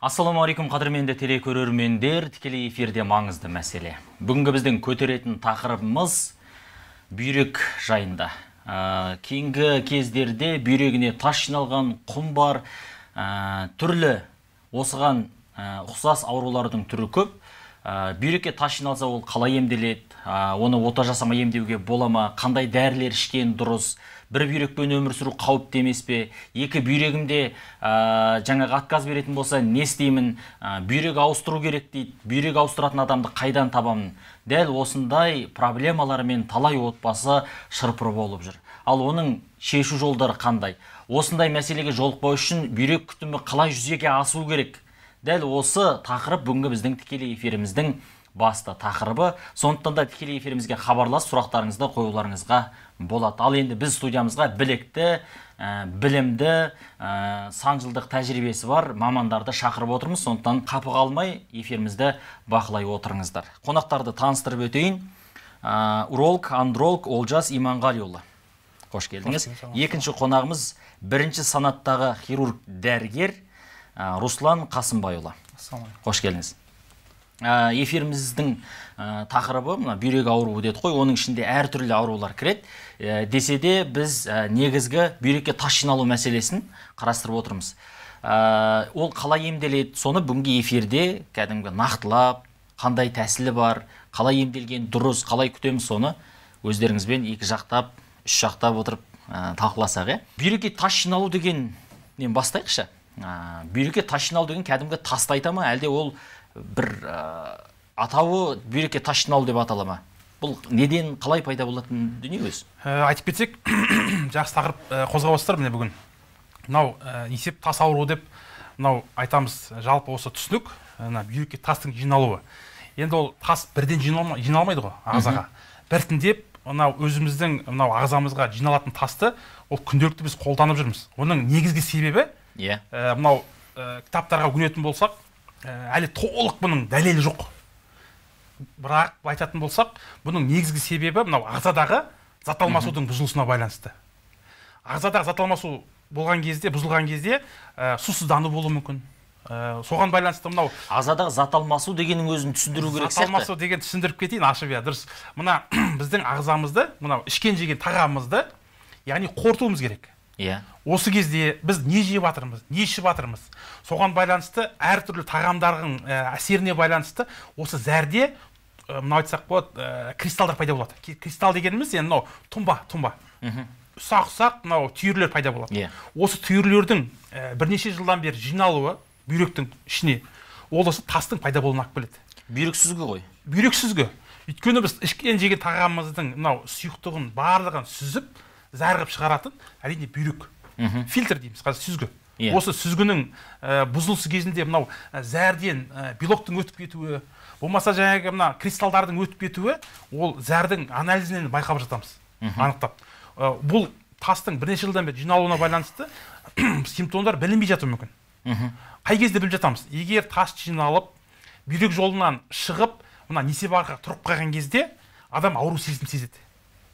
ассалаумағалейкум қадірменді телекөрермендер тікелей эфирде маңызды мәселе. Бүгінгі біздің көтеретін тақырыбымыз бүйрек жайында. Ә, кейінгі кездерде бүйрегіне тас жиналған құм бар. Ә, түрлі осыған ә, ұқсас аурулардың түрі көп. Ә, бүйрекке тас жиналса ол қалай емделеді? Ә, оны ота жасамай емдеуге бола ма? Қандай дәрілер ішкен дұрыс? Бір бүйрекпен өмір сүру қауіпті емес пе? Екі бүйрегімде ә, жаңағы отказ беретін болса не істеймін? Ә, бүйрек ауыстыру керек дейді. Бүйрек ауыстыратын адамды қайдан табамын? Дәл осындай проблемалармен талай отбасы шырпыр болып жүр. Ал оның шешу жолдары қандай? Осындай мәселеге жолықпау үшін бүйрек күтімі қалай жүзеге асу керек? Дәл осы тақырып бүгінгі біздің тікелей эфиріміздің басты тақырыбы. Сондықтан да тікелей эфирімізге хабарласып сұрақтарыңызды қоюларыңызға болады. Ал енді біз студиямызға білекті ә, білімді ә, сан жылдық тәжірибесі бар мамандарды шақырып отырмыз. Сондықтан қапы қалмай эфирімізді бақылай отырыңыздар. Қонақтарды таныстырып өтейін. Ә, уролог андролог олжас иманғалиұлы. Қош келдіңіз. Екінші қонағымыз бірінші санаттағы хирург дәрігер руслан қасымбайұлы. Қош келдіңіз. Эфиріміздің тақырыбы мына бүйрек ауруы деді ғой. Оның ішінде әртүрлі аурулар кіреді. Ә, десе де біз ә, негізгі бүйрекке тас жиналу мәселесін қарастырып отырмыз. Ә, ол қалай емделеді? Соны бүгінгі эфирде кәдімгі нақтылап қандай тәсілі бар қалай емделген дұрыс қалай күтеміз соны өздеріңізбен екі жақтап үш жақтап отырып ә, талқыласақ иә бүйрекке тас жиналу дегеннен бастайықшы. Ә, бүйрекке тас жиналу деген кәдімгі тасты айта ма? Әлде ол бір ә, атауы бүйрекке тас жиналу деп атала ма? Бұл неден қалай пайда болатын дүние өзі? Ә, айтып кетсек жақсы тақырып ә, қозғап міне бүгін. Мынау ә, есеп тас ауруы деп мынау айтамыз жалпы осы түсінік мына бүйрекке тастың жиналуы. Енді ол тас бірден жиналмайды ғой ағзаға. Біртіндеп мынау өзіміздің мынау ағзамызға жиналатын тасты ол күнделікті біз қолданып жүрміз. Оның негізгі себебі иә. Yeah. мынау ә, кітаптарға үңілетін болсақ Ә, әлі толық бұның дәлелі жоқ. Бірақ айтатын болсақ бұның негізгі себебі мынау ағзадағы зат алмасудың бұзылысына байланысты. Ағзадағы зат алмасу болған кезде бұзылған кезде ә, сусыздану болуы мүмкін. Ә, соған байланысты мынау ағзадағы зат алмасу дегеннің өзін түсіндіру керек зат алмасу деген түсіндіріп кетейін ашып иә дұрыс. Мына біздің ағзамызды мынау ішкен жеген тағамымызды яғни қорытуымыз керек. Иә. Осы кезде біз не жеп жатырмыз не ішіп жатырмыз соған байланысты әртүрлі тағамдардың ә, әсеріне байланысты осы зәрде ә, мынау айтсақ болады ә, кристалдар пайда болады. Кристалл дегеніміз енді мынау тұнба тұнба ұсақ ұсақ мынау түйірлер пайда болады. Yeah. осы түйірлердің ә, бірнеше жылдан бері жиналуы бүйректің ішіне ол осы тастың пайда болуына алып келеді бүйрек сүзгі ғой. Бүйрек сүзгі. Өйткені біз ішкен жеген тағамымыздың мынау сұйықтығын барлығын сүзіп зәр қылып шығаратын әрине бүйрек. Фильтр дейміз қазір сүзгі. Yeah. Иә. осы сүзгінің ә, бұзылысы кезінде мынау зәрден ә, белоктың өтіп кетуі болмаса жаңағы мына кристалдардың өтіп кетуі ол зәрдің анализінен байқап жатамыз анықтап. Ә, бұл тастың бірнеше жылдан бері жиналуына байланысты симптомдар білінбей жатуы мүмкін. Қай кезде біліп жатамыз? Егер тас жиналып бүйрек жолынан шығып мына несеп арқаға тұрып қалған кезде адам ауру сезім сезеді.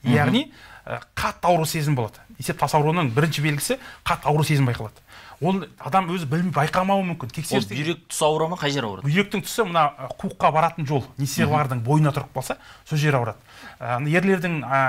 Яғни қатты ауру сезім болады. Есеп тас ауруының бірінші белгісі қатты ауру сезім байқалады. Оны адам өзі білмей байқамауы мүмкін. Тексеріс бүйрек тұсы ауыра ма қай жері ауырады? Бүйректің тұсы мына қуыққа баратын жол. Несебардың бойына тұрып қалса сол жері ауырады. Ә, ерлердің ә,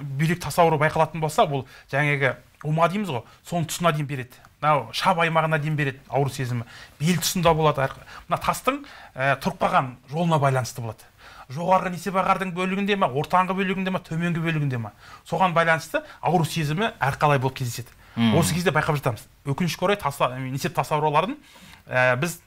бүйрек тас ауруы байқалатын болса бұл жаңағы ума дейміз ғой соның тұсына дейін береді. Мынау шап аймағына дейін береді ауру сезімі. Бел тұсында болады. Мына тастың ә, тұрып қалған жолына байланысты болады. Жоғарғы несебағардың бөлігінде ма ортаңғы бөлігінде ма төменгі бөлігінде ма? Соған байланысты ауру сезімі әрқалай болып кездеседі. Осы кезде байқап жатамыз. Өкінішке орай несеп тас ауруларын ә, біз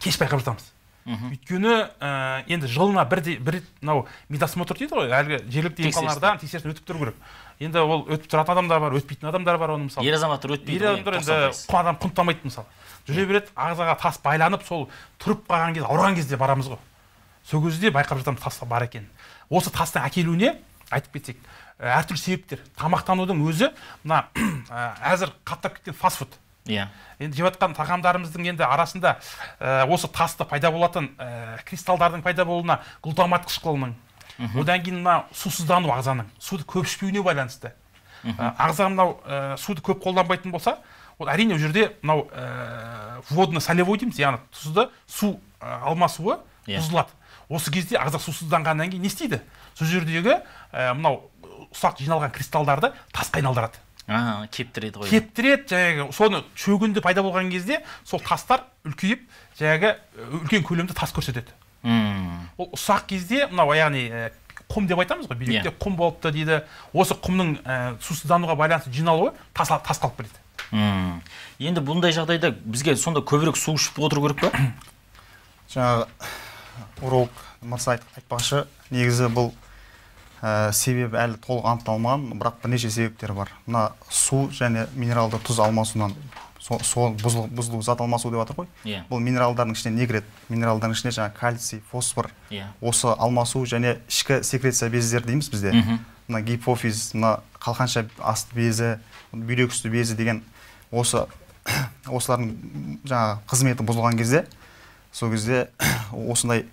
кеш байқап жатамыз. Өйткені ә, енді жылына бір бір рет мынау медосмотр дейді ғой әлгі жергілікті емханалардан тексерістен өтіп тұру керек. Енді ол өтіп тұратын адамдар бар өтпейтін адамдар бар оны мысалы. Ер азаматтар өтпейді ер адамдар енді адам құнттамайды мысалы. Жүре береді ағзаға тас байланып сол тұрып қалған кезде ауырған кезде барамыз ғой. Сол кезде байқап жатамыз таста бар екен. Осы тастың әкелуіне айтып кетсек әртүрлі себептер. Тамақтанудың өзі мына әзір қаптап кеткен фастфуд иә. Енді жеп жатқан тағамдарымыздың енді арасында ә, осы тасты пайда болатын ә, кристалдардың пайда болуына глутамат қышқылының одан кейін мына сусыздану ағзаның суды көп ішпеуіне байланысты. Ә, ағза мынау ә, суды көп қолданбайтын болса ол әрине ол жерде мынау ә, водно солевой дейміз яғни тұзды су ә, алмасуы Иә. бұзылады. Осы кезде ағза сусызданғаннан кейін не істейді? Сол жердегі ә, мынау ұсақ жиналған кристалдарды тасқа айналдырады. А кептіреді ғой. Кептіреді жаңағы соны шөгінді пайда болған кезде сол тастар үлкейіп жаңағы ә, үлкен көлемді тас көрсетеді. Ол ұсақ кезде мынау яғни құм деп айтамыз ғой бүйректе құм болыпты дейді. Осы құмның ә, сусыздануға байланысты жиналуы тас, тас қалып кетеді м. енді бұндай жағдайда бізге сонда көбірек су ішіп отыру керек па жаңағы уролог мырс айт- айтпақшы. Негізі бұл ә, себебі әлі толық анықталмаған бірақ бірнеше себептер бар. Мына су және минералды тұз алмасуынан со, со бұзылу, бұзылу зат алмасу деп жатыр ғой. Иә. бұл минералдардың ішіне не кіреді минералдардың ішіне жаңағы кальций фосфор Иә. осы алмасу және ішкі секреция бездері дейміз бізде. Мына гипофиз мына қалқанша асты безі бүйрек үсті безі деген осы осылардың жаңағы қызметі бұзылған кезде сол кезде осындай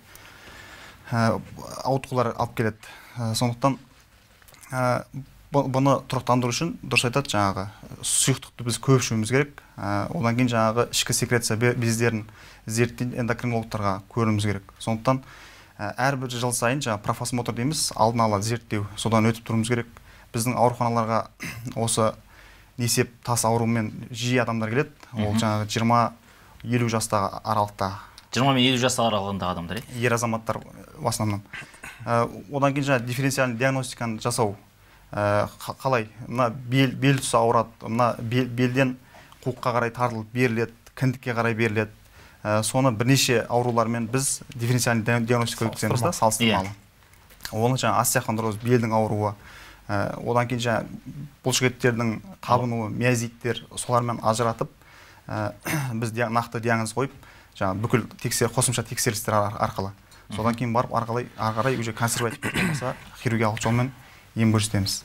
ә, ауытқулар алып келеді. Ә, сондықтан ә, бұ- бұны тұрақтандыру үшін дұрыс айтады жаңағы сұйықтықты біз көп ішуіміз керек. Ә, одан кейін жаңағы ішкі секреция бе- бездерін зерттейтін эндокринологтарға көруіміз керек. Сондықтан ә, әрбір жыл сайын жаңағы профосмотр дейміз алдын ала зерттеу содан өтіп тұруымыз керек. Біздің ауруханаларға осы несеп тас ауруымен жиі адамдар келеді. Ол жаңағы жиырма елу жастағы аралықта жиырма мен елу жас аралығындағы адамдар иә? Ер азаматтар в основном. Ә, одан кейін жаңағы дифференциальный диагностиканы жасау қа- қалай? Мына бел, бел тұсы ауырады мына бел- белден қуыққа қарай тартылып беріледі кіндікке қарай беріледі. Ә, соны бірнеше аурулармен біз дифференциальный диаг- диагностика өткіземіз да салыстырмалы. Оны жаңағы остеохондроз белдің ауруы ә, одан кейін жаңағы бұлшықеттердің қабынуы миозиттер солармен ажыратып ә, біз диа- нақты диагноз қойып жаңағы бүкіл тексер қосымша тексерістер ар- арқылы. Содан кейін барып ары қарай уже консервативті болмаса хирургиялық жолмен ем көрсетеміз.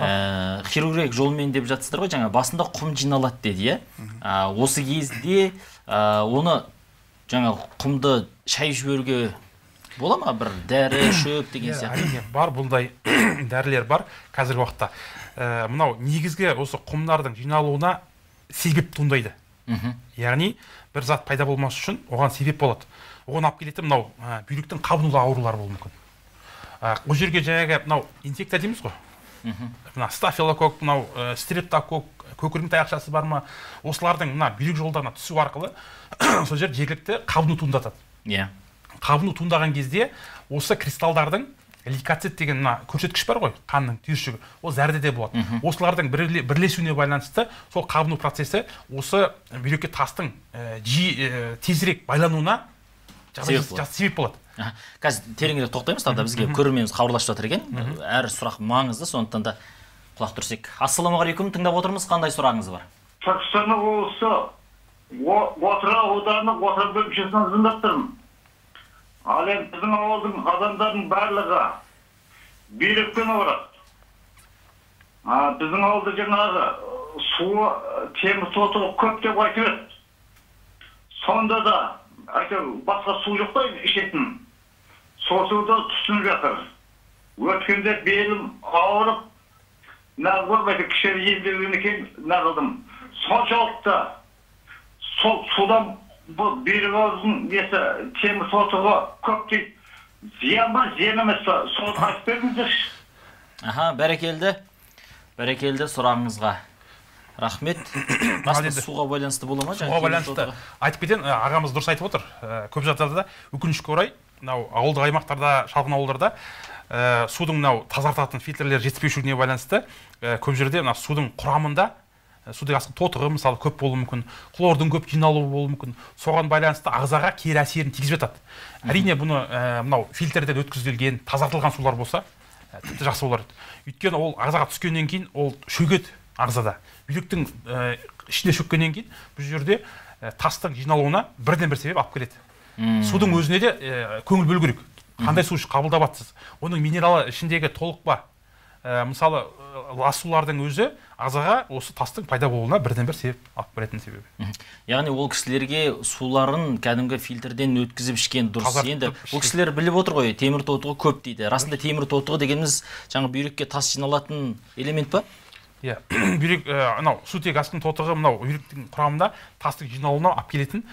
Ә, хирургиялық жолмен деп жатсыздар ғой жаңа басында құм жиналады деді иә? Ә, осы кезде ә, оны жаңа құмды шайып жіберуге бола ма? бір дәрі шөп деген Иә, сияқты? әрине бар бұндай дәрілер бар қазіргі уақытта. Ә, мынау негізгі осы құмдардың жиналуына себеп туындайды. Мхм. Яғни бір зат пайда болмас үшін оған себеп болады. Оған алып келетін мынау ә, бүйректің қабынулы аурулары болуы мүмкін. Ә, ол жерге жаңағы мынау инфекция дейміз ғой. Мына стафилококк мынау ә, стрептококк көкірек таяқшасы бар ма? Осылардың мына бүйрек жолдарына түсу арқылы сол жер жергілікті қабыну туындатады. Иә. Қабыну туындаған кезде осы кристалдардың лейкоцит деген мына көрсеткіш бар ғой қанның түйіршігі. Ол зәрде де болады осылардың бірле- бірлесуіне байланысты сол қабыну процесі осы бүйрекке тастың ә, жиі ә, тезірек байлануына жағдай Себеп болады. қазір тереңірек тоқтаймыз тағы да бізге көрерменіміз хабарласып жатыр екен. Әр сұрақ маңызды сондықтан да құлақ түрсек. Ассалаумағалейкум тыңдап отырмыз қандай сұрағыңыз бар? Түркістан облысы О- отырар ауданы отырар бөлімшесінен звондап тұрмын ал енді біздің ауылдың адамдарының барлығы бүйрекпен ауырады біздің ауылда жаңағы суы темір тотығы көп деп айтып еді сонда да әйтеуір басқа су жоқ қой ішетін сол суды түсініп жатыр өткенде белім ауырып неғылып әйтеуір кішкене емдегеннен кейін неғылдым соншалықты сол судан бұл аузының несі темір тотығы көп дейді зиян ба зиян емес па соны айтып беріңіздерші аха бәрекелді бәрекелді сұрағыңызға рахмет басқа енді- суға байланысты бола ма соған байланысты айтып кетейін ағамыз дұрыс айтып отыр көп жағдайда өкінішке орай мынау ауылдық аймақтарда шалғын ауылдарда ә, судың мынау тазартатын фильтрлер жетіспеушілігіне байланысты ә, көп жерде мына судың құрамында ә, судың астық тотығы мысалы көп болуы мүмкін хлордың көп жиналуы болуы мүмкін. Соған байланысты ағзаға кері әсерін тигізіп жатады. Әрине бұны ә, мынау фильтрден өткізілген тазартылған сулар болса ә, тіпті жақсы болар еді. Өйткені ол ағзаға түскеннен кейін ол шөгеді ағзада. Бүйректің ә, ішіне шөккеннен кейін бұл жерде ә, тастың жиналуына бірден бір себеп алып келеді. Судың өзіне де көңіл бөлу керек. Қандай су қабылдап жатсыз оның минералы ішіндегі толық па ә, мысалы ә, лас сулардың өзі ағзаға осы тастың пайда болуына бірден бір себеп алып келетін себебі. Яғни ол кісілерге суларын кәдімгі фильтрден өткізіп ішкен дұрыс. Енді ол кісілер біліп отыр ғой темір тотығы көп дейді. Расында темір тотығы дегеніміз жаңағы бүйрекке тас жиналатын элемент па? Иә. Бүйрек анау сутек астың тотығы мынау бүйректің құрамында тастың жиналуына алып келетін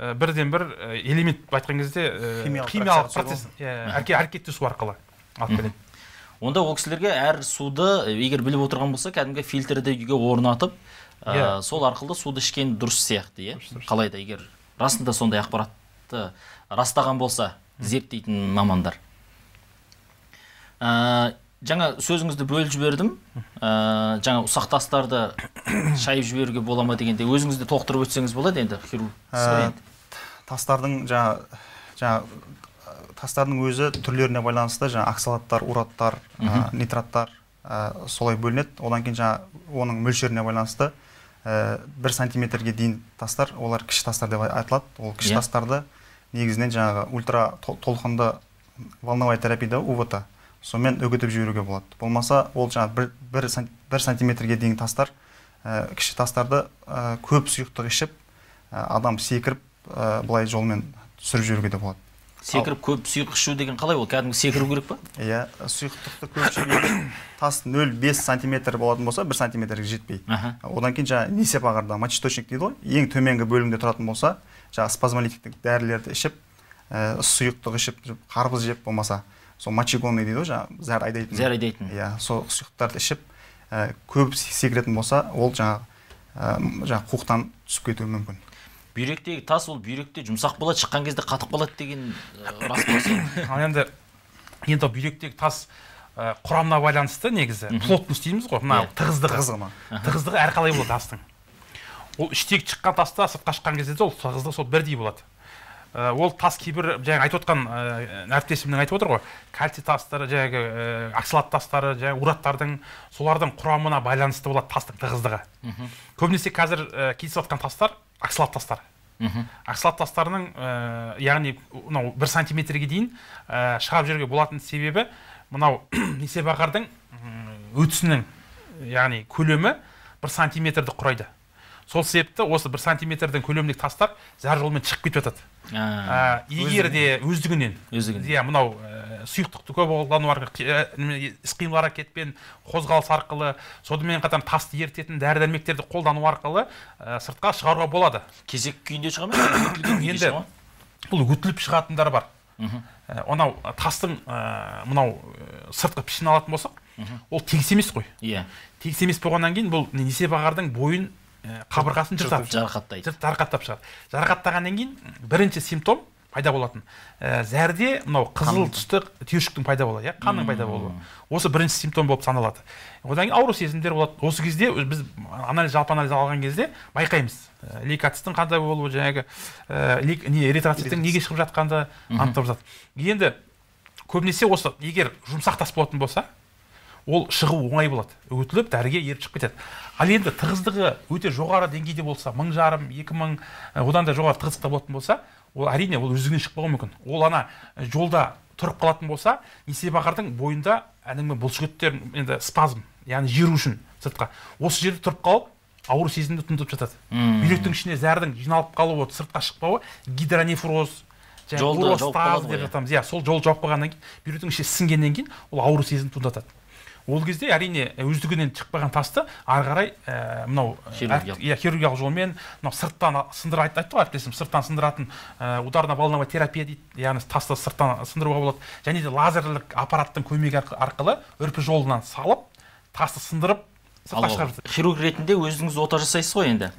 бірден бір элемент. Былай айтқан кезде химиялық процесс. иә әрекеттесу арқылы алып келеді. Онда ол кісілерге әр суды егер біліп отырған болса кәдімгі фильтрді үйге орнатып ә, сол арқылы суды ішкен дұрыс сияқты иә? Қалай да егер расында сондай ақпаратты растаған болса зерттейтін мамандар. Ә, жаңа сөзіңізді бөліп жібердім. Ә, жаңа ұсақ тастарды шайып жіберуге бола ма дегенде өзіңізді толықтырып өтсеңіз болады енді хирург ә, тастардың жаңа жаңа тастардың өзі түрлеріне байланысты жаңа оксалаттар ураттар ә, нитраттар ә, солай бөлінеді одан кейін жаңа оның мөлшеріне байланысты ә, бір сантиметрге дейін тастар олар кіші тастар деп айтылады ол кіші yeah. Иә. тастарды негізінен жаңағы ультра толқынды волновой терапияда увт сонымен үгітіп жіберуге болады болмаса ол жаңағы бір, бір, бір сантиметрге дейін тастар ә, кіші тастарды ә, көп сұйықтық ішіп ә, адам секіріп ә, былай жолмен түсіріп жіберуге де болады секіріп көп сұйық ішу деген қалай ол? кәдімгі секіру керек па? Иә сұйықтықты көп ішіп тас нөл бес сантиметр болатын болса бір сантиметрге жетпей одан кейін жаңағы несеп ағарда мочеточник дейді ғой ең төменгі бөлімде тұратын болса жаңағы спазмолитиктік дәрілерді ішіп ә, сұйықтық ішіп қарбыз жеп болмаса сол мочегонный дейді ғой жаңағы зәр айдайтын. Зәр айдайтын. Иә сол сұйықтарды ішіп ә, көп секіретін болса ол жаңағы ә, жаңағы қуықтан түсіп кетуі мүмкін. Бүйректегі тас ол бүйректе жұмсақ болады шыққан кезде қатып қалады деген рас па ал енді енді бүйректегі тас құрамына байланысты негізі плотность дейміз ғой мына иә. тығыздығы тығыздығы әрқалай болады тастың. Ол іштегі шыққан таста сыртқа шыққан кезде де ол тығыздығы сол бірдей болады. Ол тас кейбір жаңағы айтып отқан әріптесімнің айтып отыр ғой кальций тастары жаңағы оксалат тастары жаңағы ураттардың солардың құрамына байланысты болады тастың тығыздығы. Көбінесе қазір кездесіп жатқан тастар оксалат тастар оксалат тастарының ә, яғни мынау бір сантиметрге дейін ә, шығарып жіберуге болатын себебі мынау несебағардың өтісінің яғни көлемі бір сантиметрді құрайды. Сол себепті осы бір сантиметрдің көлеміндегі тастар зәр жолмен шығып кетіп жатады. Ә, егер де өздігінен өздігінен иә мынау сұйықтықты көп қолдану арқылы іс қимыл әрекетпен қозғалыс арқылы сонымен қатар тасты ерітетін дәрі дәрмектерді қолдану арқылы сыртқа шығаруға болады. Кезек күйінде шыға ма енді бұл үгітіліп шығатындар бар. Анау тастың мынау сыртқы пішін алатын болсақ ол тегіс емес қой. Иә. Тегіс емес болғаннан кейін бұл несебағардың бойын қабырғасын жыртады жарақаттайды. Жарақаттап шығады. Жарақаттағаннан кейін бірінші симптом пайда болатын. Ә, зәрде мынау қызыл түсті түйіршіктің пайда болады иә? Қанның пайда болуы. Осы бірінші симптом болып саналады. Одан кейін ауру сезімдер болады. Осы кезде біз анализ жалпы анализ алған кезде байқаймыз. Ә, лейкоцитің қандай болуы жаңағы ә, не эритроциттің неге шығып жатқанды анықтап жатады енді көбінесе осы егер жұмсақ тас болатын болса ол шығу оңай болады. Үгітіліп дәріге еріп шығып кетеді. Ал енді тығыздығы өте жоғары деңгейде болса мың жарым екі мың одан да жоғары тығыздықта болатын болса ол әрине ол өздігінен шықпауы мүмкін. Ол ана жолда тұрып қалатын болса несебағардың бойында әдімгі бұлшықеттер енді спазм яғни жиру үшін сыртқа. Осы жерде тұрып қалып ауру сезімді тұнытып жатады. Бүйректің ішіне зәрдің жиналып қалуы сыртқа шықпауы гидронефроз жолды деп жатамыз. Иә сол жол жауып қалғаннан кейін бүйректің іші ісінгеннен кейін ол ауру сезімді туындатады ол кезде әрине өздігінен шықпаған тасты ары қарай ә, мынау иә хирургиялық жолмен мынау сырттан сындыр айтты ғой әріптесім сырттан сындыратын ә, ударно волновой терапия дейді яғни тасты сырттан сындыруға болады. Және де лазерлік аппараттың көмегі арқылы үрпі жолынан салып тасты сындырып сыртқа шығарып хирург ретінде өзіңіз ота жасайсыз ғой енді.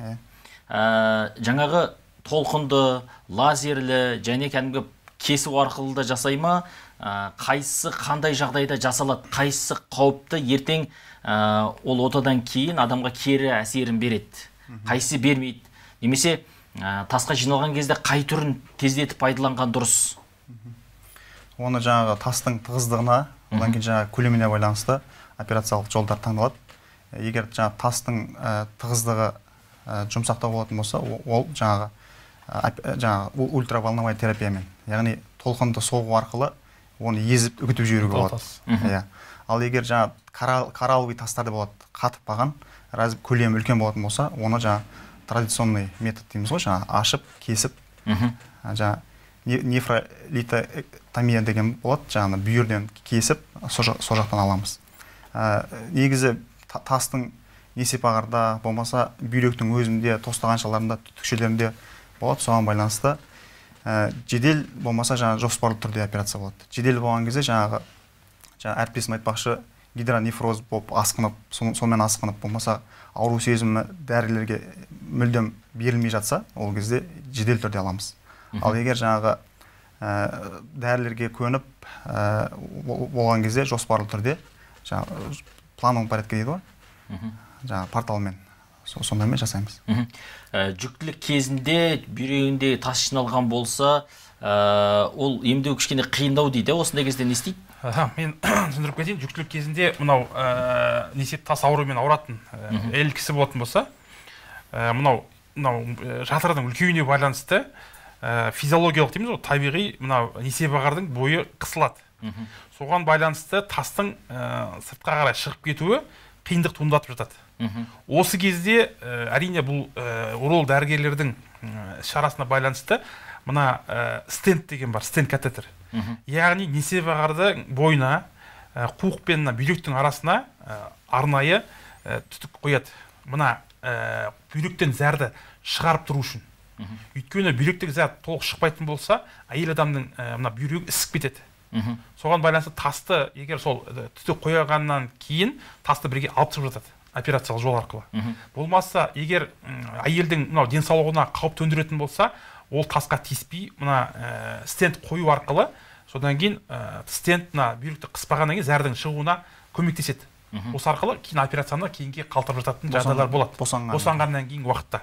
Ә, жаңағы толқынды лазерлі және кәдімгі кесу арқылы да жасай ма? Қайсысы қандай жағдайда жасалады қайсысы қауіпті ертең ә, ол отадан кейін адамға кері әсерін береді. Қайсысы бермейді. Немесе ә, тасқа жиналған кезде қай түрін тездетіп пайдаланған дұрыс? Оны жаңағы тастың тығыздығына одан кейін жаңағы көлеміне байланысты операциялық жолдар таңдалады. Егер жаңағы тастың ә, тығыздығы ә, жұмсақтау болатын болса ол жаңағы ә, жаңағы ультраволновой терапиямен яғни толқынды соғу арқылы оны езіп үгітіп жіберуге болады. иә. Ал егер жаңағы коралловый тастарда болады қатып қалған көлемі үлкен болатын болса оны жаңағы традиционный метод дейміз ғой жаңағы ашып кесіп жаңағы нефролитотомия деген болады жаңағы бүйірден кесіп сол жақтан аламыз. Ә, негізі тастың несеп ағарда болмаса бүйректің өзінде тостағаншаларында түтікшелерінде болады соған байланысты ә, жедел болмаса жаңағы жоспарлы түрде операция болады. Жедел болған кезде жаңағы жаңа әріптесім айтпақшы гидронефроз болып асқынып сонымен асқынып болмаса ауру сезімі дәрілерге мүлдем берілмей жатса ол кезде жедел түрде аламыз. Ал егер жаңағы ә, дәрілерге көніп ә, болған кезде жоспарлы түрде жаңағы плановом порядке дейді ғой? Жаңағы порталмен. Сондаймен жасаймыз. Ә, жүктілік кезінде бүйрегінде тас жиналған болса ә, ол емдеу кішкене қиындау дейді осындай кезде не істейді? Мен түсіндіріп кетейін. Жүктілік кезінде мынау ә, несеп тас ауруымен ауыратын әйел кісі болатын болса ә, мынау мынау жатырдың үлкеюіне байланысты ә, физиологиялық дейміз ғой табиғи мынау несеп ағардың бойы қысылады. Соған байланысты тастың ә, сыртқа қарай шығып кетуі қиындық туындатып жатады. Осы кезде ә, әрине бұл ә, уролог дәрігерлердің шарасына байланысты мына ә, стенд деген бар стенд катетер. Яғни несеп ағарды бойына ә, қуық пен бүйректің арасына ә, арнайы ә, түтік қояды. Мына ә, бүйректен зәрді шығарып тұру үшін. Өйткені бүйректегі зат толық шықпайтын болса әйел адамның ә, мына бүйрегі ісіп кетеді. Соған байланысты тасты егер сол түтік қойғаннан кейін тасты бірге алып шығып жатады. Операциялық жол арқылы. Болмаса егер әйелдің мынау денсаулығына қауіп төндіретін болса ол тасқа тиіспей мына ә, стенд қою арқылы содан кейін ә, стенд мына бүйректі қыспағаннан кейін зәрдің шығуына көмектеседі. Осы арқылы кейін операцияны кейінге қалдырып жататын жағдайлар болады. босанғаннан кейін уақытта.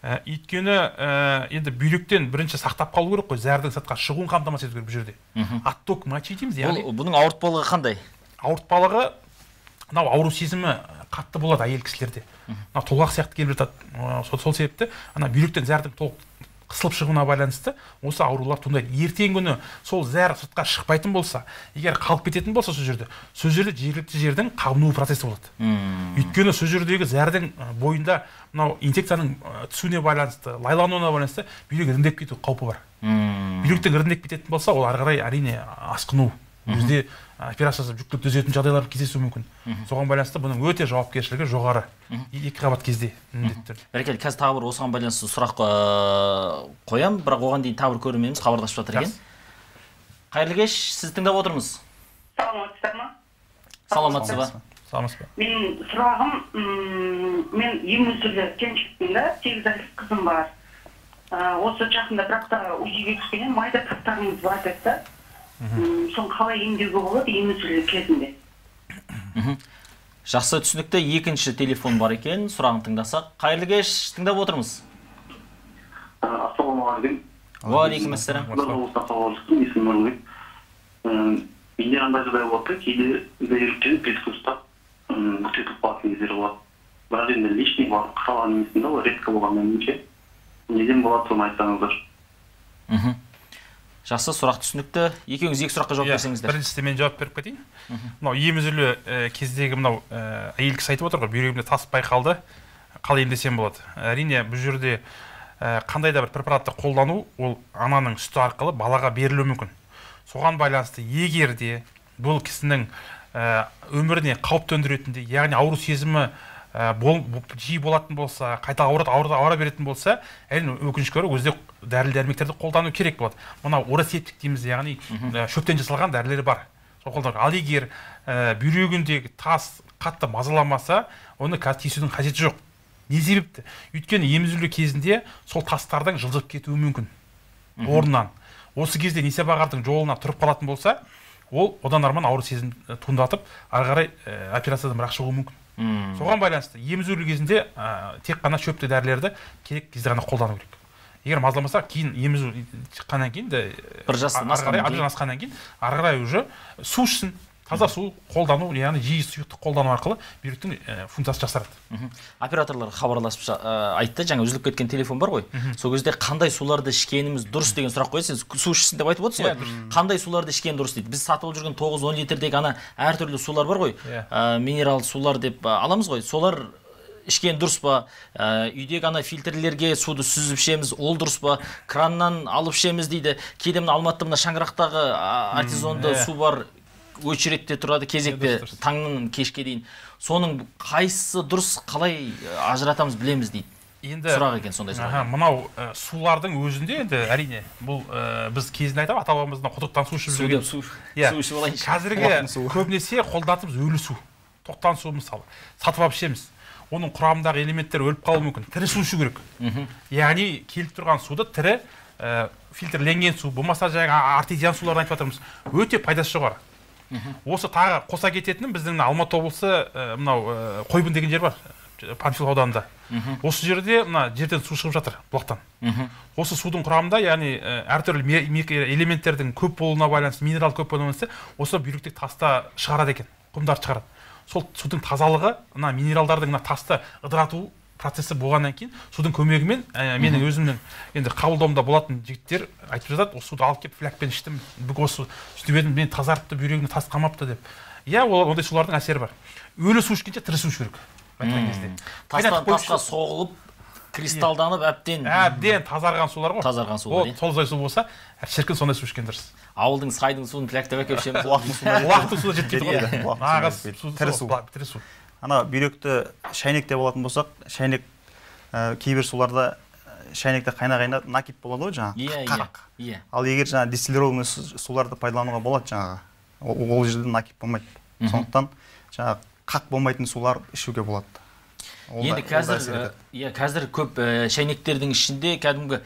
Ә, өйткені ә, енді бүйректен бірінші сақтап қалу керек қой зәрдің сыртқа шығуын қамтамасыз ету керек бұл жерде. Отток мочи дейміз яғни бұның ауыртпалығы қандай? Ауыртпалығы мынау ауру сезімі қатты болады әйел кісілерде. Мынау толғақ сияқты келіп жатады. Сол, сол себепті ана бүйректен зәрдің толық қысылып шығуына байланысты осы аурулар туындайды. Ертеңгі күні сол зәр сыртқа шықпайтын болса егер қалып кететін болса сол жерде сол жерде жергілікті жердің қабыну процесі болады. Өйткені сол жердегі зәрдің бойында мынау инфекцияның түсуіне байланысты лайлануына байланысты бүйрек іріңдеп кету қаупі бар. Бүйректің іріңдеп кететін болса ол ары қарай әрине асқыну. Бізде операция жасап жүктілік түзетін жағдайлар кездесуі мүмкін. Соған байланысты бұның өте жауапкершілігі жоғары. Екі қабат кезде міндетті. Түрде бәрекелді қазір тағы бір осыған байланысты сұрақ қоямын бірақ оған дейін тағы бір көрерменіміз хабарласып жатыр екен. Қайырлы кеш сізді тыңдап отырмыз. Саламатсыздар ма? Саламатсыз ба? Саламатсыз ба? Менің сұрағым мен ең мүсілі келіншекпін да. Сегіз айлық қызым бар. Осы жақында бір апта узиге түскеннен майда тастарыңыз бар деді да соны қалай емдеуге болады? Емізулі кезінде жақсы түсінікті екінші телефон бар екен. Сұрағын тыңдасақ. Қайырлы кеш. Тыңдап отырмыз. Ассалаумағалейкум. Уағалейкум ассалам есімім нұрлыбек менде андай жағдай болады да кейде бүйректен бесік ұстап көтеріліп қалатын кездер болады. Бірақ енді лишний барып қаралған емеспін да ол редко болғаннан кейін ше неден болады соны айтсаңыздар жақсы сұрақ түсінікті. Екеуіңіз екі сұраққа жауап берсеңіздер. біріншісіне мен жауап беріп кетейін. Мынау ем үзілу кездегі мынау әйел кісі айтып отыр ғой бүйрегімде тас байқалды қалай емдесем болады. Әрине бұл жерде қандай да бір препаратты қолдану ол ананың сүті арқылы балаға берілуі мүмкін. Соған байланысты егер де бұл кісінің өміріне қауіп төндіретіндей яғни ауру сезімі ә, бол, жиі болатын болса қайта ауырады ауыра, ауыра беретін болса әрине өкінішке орай өзде дәрі дәрмектерді қолдану керек болады. Мынау уросептик дейміз яғни шөптен жасалған дәрілер бар. Ал егер ә, бүйрегіндегі тас қатты мазаламаса оны қазір тиісудің қажеті жоқ. Не себепті? Өйткені емізілу кезінде сол тастардың жылжып кетуі мүмкін. Орнынан. Осы кезде несеп ағардың жолына тұрып қалатын болса ол одан арман ауру сезім туындатып ары қарай ә, операциядан бірақ шығуы мүмкін. Соған байланысты емізу кезінде ә, тек қана шөпті дәрілерді керек кезде ғана қолдану керек егер мазаламаса кейін емізу шыққаннан кейін де бір жастан асқаннан кейін ары қарай уже су ішсін таза су қолдану яғни жиі сұйықтық қолдану арқылы бүйректің ә, функциясы жақсарады операторлар хабарласып ә, айтты. Жаңа үзіліп кеткен телефон бар ғой. Сол кезде қандай суларды ішкеніміз дұрыс? деген сұрақ қойды сіз су ішсін деп айтып отырсыз ғой. Қандай суларды ішкен дұрыс? дейді. Біз сатып алып жүрген тоғыз он литрдегі ана әртүрлі сулар бар ғой. Ә, минерал сулар деп аламыз ғой. Солар ішкен дұрыс па? Ә, үйдегі ана фильтрлерге суды сүзіп ішеміз ол дұрыс па? Краннан алып ішеміз дейді. Кейде мына алматыда мына шаңырақтағы артизонды су бар. Очередьте тұрады кезекте дұрыс. таңнан кешке дейін. Соның қайсысы дұрыс қалай ажыратамыз білеміз дейді. Енді сұрақ екен сондай сұрақ. Мынау ә, сулардың өзінде енді әрине бұл ә, біз кезінде айтамын ата бабамыздан құдықтан су ішіп жүрген су Иә. су ішіп алайыншы. Қазіргі көбінесе қолданатынымыз өлі су. Тоқтан су мысалы. Сатып алып ішеміз. Оның құрамындағы элементтер өліп қалуы мүмкін. Тірі су ішу керек. Яғни келіп тұрған суды тірі ә, фильтрленген су. Болмаса жаңағы артезиан суларды айтып жатырмыз. Өте пайдасы жоғары. Осы тағы қоса кететінім біздің алматы облысы мынау қойбын деген жер бар панфилов ауданында. Осы жерде мына жерден су шығып жатыр бұлақтан. Осы судың құрамында яғни әртүрлі элементтердің көп болуына байланысты минерал көп болуына байланысты осы бүйректегі таста шығарады екен құмдарды шығарады. Сол судың тазалығы мына минералдардың мына тасты ыдырату процесі болғаннан кейін судың көмегімен ә, менің өзімнің енді қабылдауымда болатын жігіттер айтып жатады осы суды алып келіп флягпен іштім бүгін осы сөйтіп едім мені тазартты бүйрегіме тас қалмапты деп иә ол ондай сулардың әсері бар өлі су ішкенше тірі су ішу керек айтқан кезде тасқа соғылып кристалданып әбден әбден тазарған сулар ғой Тазарған сулар, ол иә. толзай су болса шіркін сондай су ішкен дұрыс ауылдың сайдың суын пляктап әкеліп ішеміз уақыты суда жетпейді ғой нағыз Тірі су. тірі су ана бүйректі шайнекте болатын болсақ шайнек ә, кейбір суларда ә, шайнекте қайна қайна накип болады ғой жаңағы иә иә қақ иә. Ал егер жаңағы дистиллированный су- суларды пайдалануға болады жаңағы ол, ол жерде накип болмайды. Сондықтан жаңағы қақ болмайтын сулар ішуге болады. Енді қазір ә, иә қазір көп ә, шайнектердің ішінде кәдімгі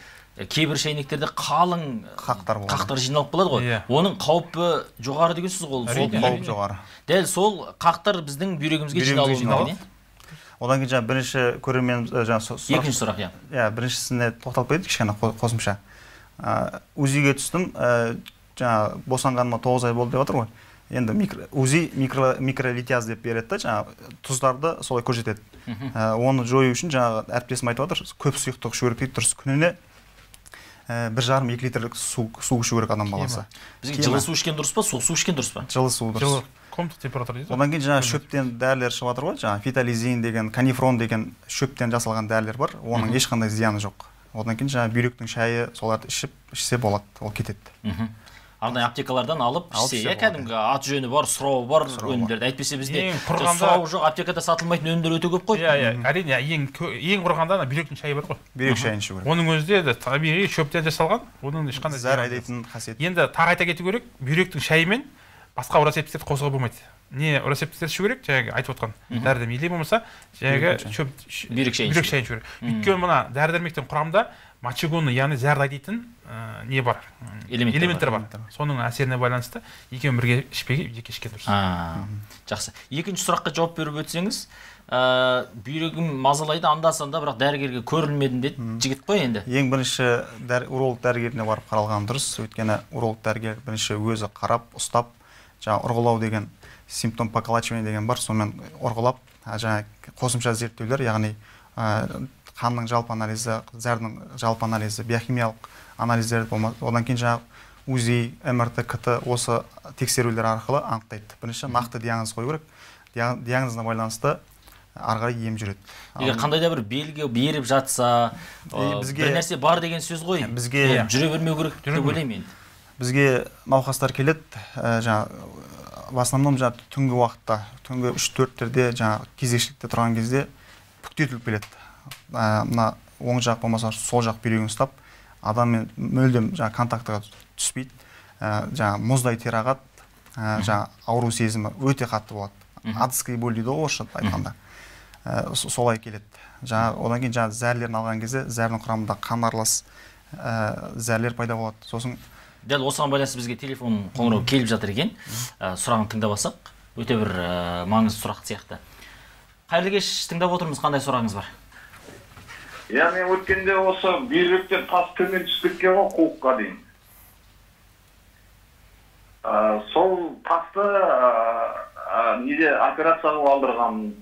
кейбір шайнектерде қалың Қақтар болады. қақтар жиналып қалады ғой. Иә. оның қаупі жоғары дегенсіз ғой ол. Сол қауіп жоғары. дәл сол қақтар біздің бүйрегімізге жиналуы мүмкін одан кейін жаңағы бірінші көрермен жаңағы екінші сұрақ иә. Иә біріншісіне тоқталып кетейік кішкене қо- қосымша. Узиге түстім. Ә, жаңағы босанғаныма тоғыз ай болды деп жатыр ғой. Енді микро, узи микро, микролитиаз деп береді да жаңағы тұздарды солай көрсетеді. Ә, оны жою үшін жаңағы әріптесім айтып жатыр көп сұйықтық ішу керек дейді дұрыс күніне бір жарым екі литрлік су су ішу керек адам баласы. Жылы су ішкен дұрыс па? Суық су ішкен дұрыс па? Жылы су дұрыс. Жылы. Комната температура дейді ғой. Одан кейін жаңағы шөптен дәрілер шығып жатыр ғой жаңағы фитализин деген канифрон деген шөптен жасалған дәрілер бар. Оның ешқандай зияны жоқ. Одан кейін жаңағы бүйректің шайы соларды ішіп ішсе болады ол кетеді. Мхм арнайы аптекалардан алып ішсе иә кәдімгі аты жөні бар сұрауы бар өнімдерді. Әйтпесе бізде ең сұрауы жоқ аптекада сатылмайтын өнімдер өте көп қой. Иә иә әрине ең кө- ең құрығанда ана бүйректің шайы бар ғой бүйрек шайын ішу керек. Оның өзі де табиғи шөптен жасалған оның ешқандай зәр айдайтын қасиеті енді тағы айта кету керек бүйректің шайымен басқа урацептиктерді қосуға болмайды. Не урацептиктер ішу керек жаңағы айтып отқан дәрі дәрмек или болмаса жаңағы шөп бүйрек шайын ішу. керек. Өйткені мына дәрі дәрмектің құрамында мочегонный яғни зәрді айдайтын ә, не бар. Элементтер элементтер бар. бар. соның әсеріне байланысты екеуін бірге ішпей жеке ішкен дұрыс. А, жақсы. Екінші сұраққа жауап беріп өтсеңіз ә, бүйрегім мазалайды анда санда бірақ дәрігерге көрілмедім деді жігіт қой енді. Ең бірінші дәр, уролог дәрігеріне барып қаралған дұрыс. Өйткені уролог дәрігер бірінші өзі қарап ұстап жаңағы ұрғылау деген симптом поколачивания деген бар. Сонымен ұрғылап жаңағы қосымша зерттеулер яғни ә, қанның жалпы анализі зәрдің жалпы анализі биохимиялық анализдер одан кейін жаңағы узи мрт кт осы тексерулер арқылы анықтайды. Бірінші нақты диагноз қою керек. Диа- диагнозына байланысты ары қарай ем жүреді. Егер қандай да бір белгі беріп жатса ә, бізге- бір нәрсе бар деген сөз ғой. Бізге жүре бермеу керек деп ойлаймын енді. Бізге науқастар келеді ә, жаңағы в основном жаңағы түнгі уақытта түнгі үш төрттерде жаңағы кезекшілікте тұрған кезде бүктетіліп келеді. Мына оң жақ болмаса сол жақ бүйрегін ұстап адаммен мүлдем жаңағы контактыға түспейді. Ә, жаңағы мұздай тер ағады ә, жаңағы ауру сезімі өте қатты болады. Адский боль дейді ғой орысша айтқанда. Ә, со- солай келеді. Жаңағы одан кейін жаңағы зәрлерін алған кезде зәрдің құрамында қан аралас ә, зәрлер пайда болады. Сосын дәл осыған байланысты бізге телефон қоңырау келіп жатыр екен. Ә, сұрағын тыңдап алсақ өте бір ә, маңызды сұрақ сияқты. Қайырлы кеш тыңдап отырмыз. Қандай сұрағыңыз бар? Мен өткенде осы бүйректен тас төмен түсіп кеткен ғой қуыққа дейін Ә, сол тасты ә, ә, неде операция қылып алдырғанмын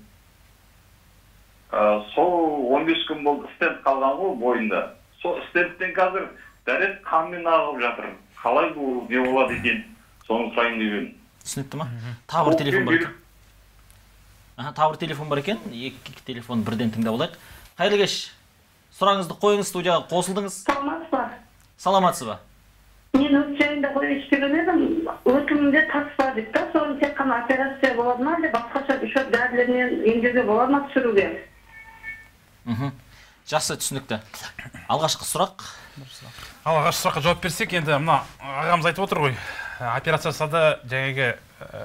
Ә, сол 15 күн болды стенд қалған ғой бойында сол стендтен қазір дәрет қанмен ағып жатыр қалай бұл не болады екен соны сұрайын деп едім түсінікті ма? Тағы бір телефон бар екен. Аха, тағы бір телефон бар екен. Екі телефон бірден тыңдап алайық. Қайырлы кеш. Сұрағыңызды қойыңыз студияға қосылдыңыз. Саламатсыз ба? Саламатсыз ба? Мен өт жайында қойып естіген едім. Өтімінде тас бар дейді да соны тек қана операция болады ма әлде басқаша еще дәрілермен емдеуге болады ма түсіруге? Мхм. Жақсы түсінікті. Алғашқы сұрақ. Ал алғашқы сұраққа жауап берсек енді мына ағамыз айтып отыр ғой ә, операция жасады жаңағы ә,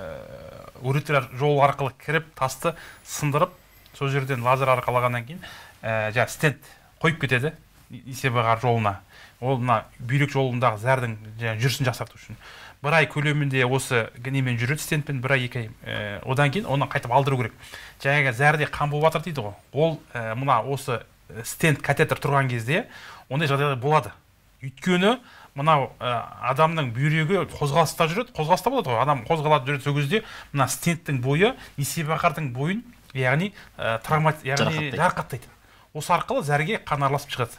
уретрар жолы арқылы кіріп тасты сындырып сол жерден лазер арқылы алғаннан кейін ә, жаңағы стенд қойып кетеді несебағар жолына. Ол мына бүйрек жолындағы зәрдің жаңағы жүрісін жақсарту үшін. Бір ай көлемінде осы немен жүреді стендпен бір ай екі ай ә, одан кейін оны қайтып алдыру керек. Жаңағы зәрде қан болып жатыр дейді ғой. Ол ә, мына осы стенд катетер тұрған кезде ондай жағдайлар болады. Өйткені мынау ә, адамның бүйрегі қозғалыста жүреді қозғалыста болады ғой. Адам қозғалады жүреді сол кезде мына стендтің бойы несебақардың бойын яғни ә, травма яғни Жарақаттайды. Осы арқылы зәрге қан араласып шығады.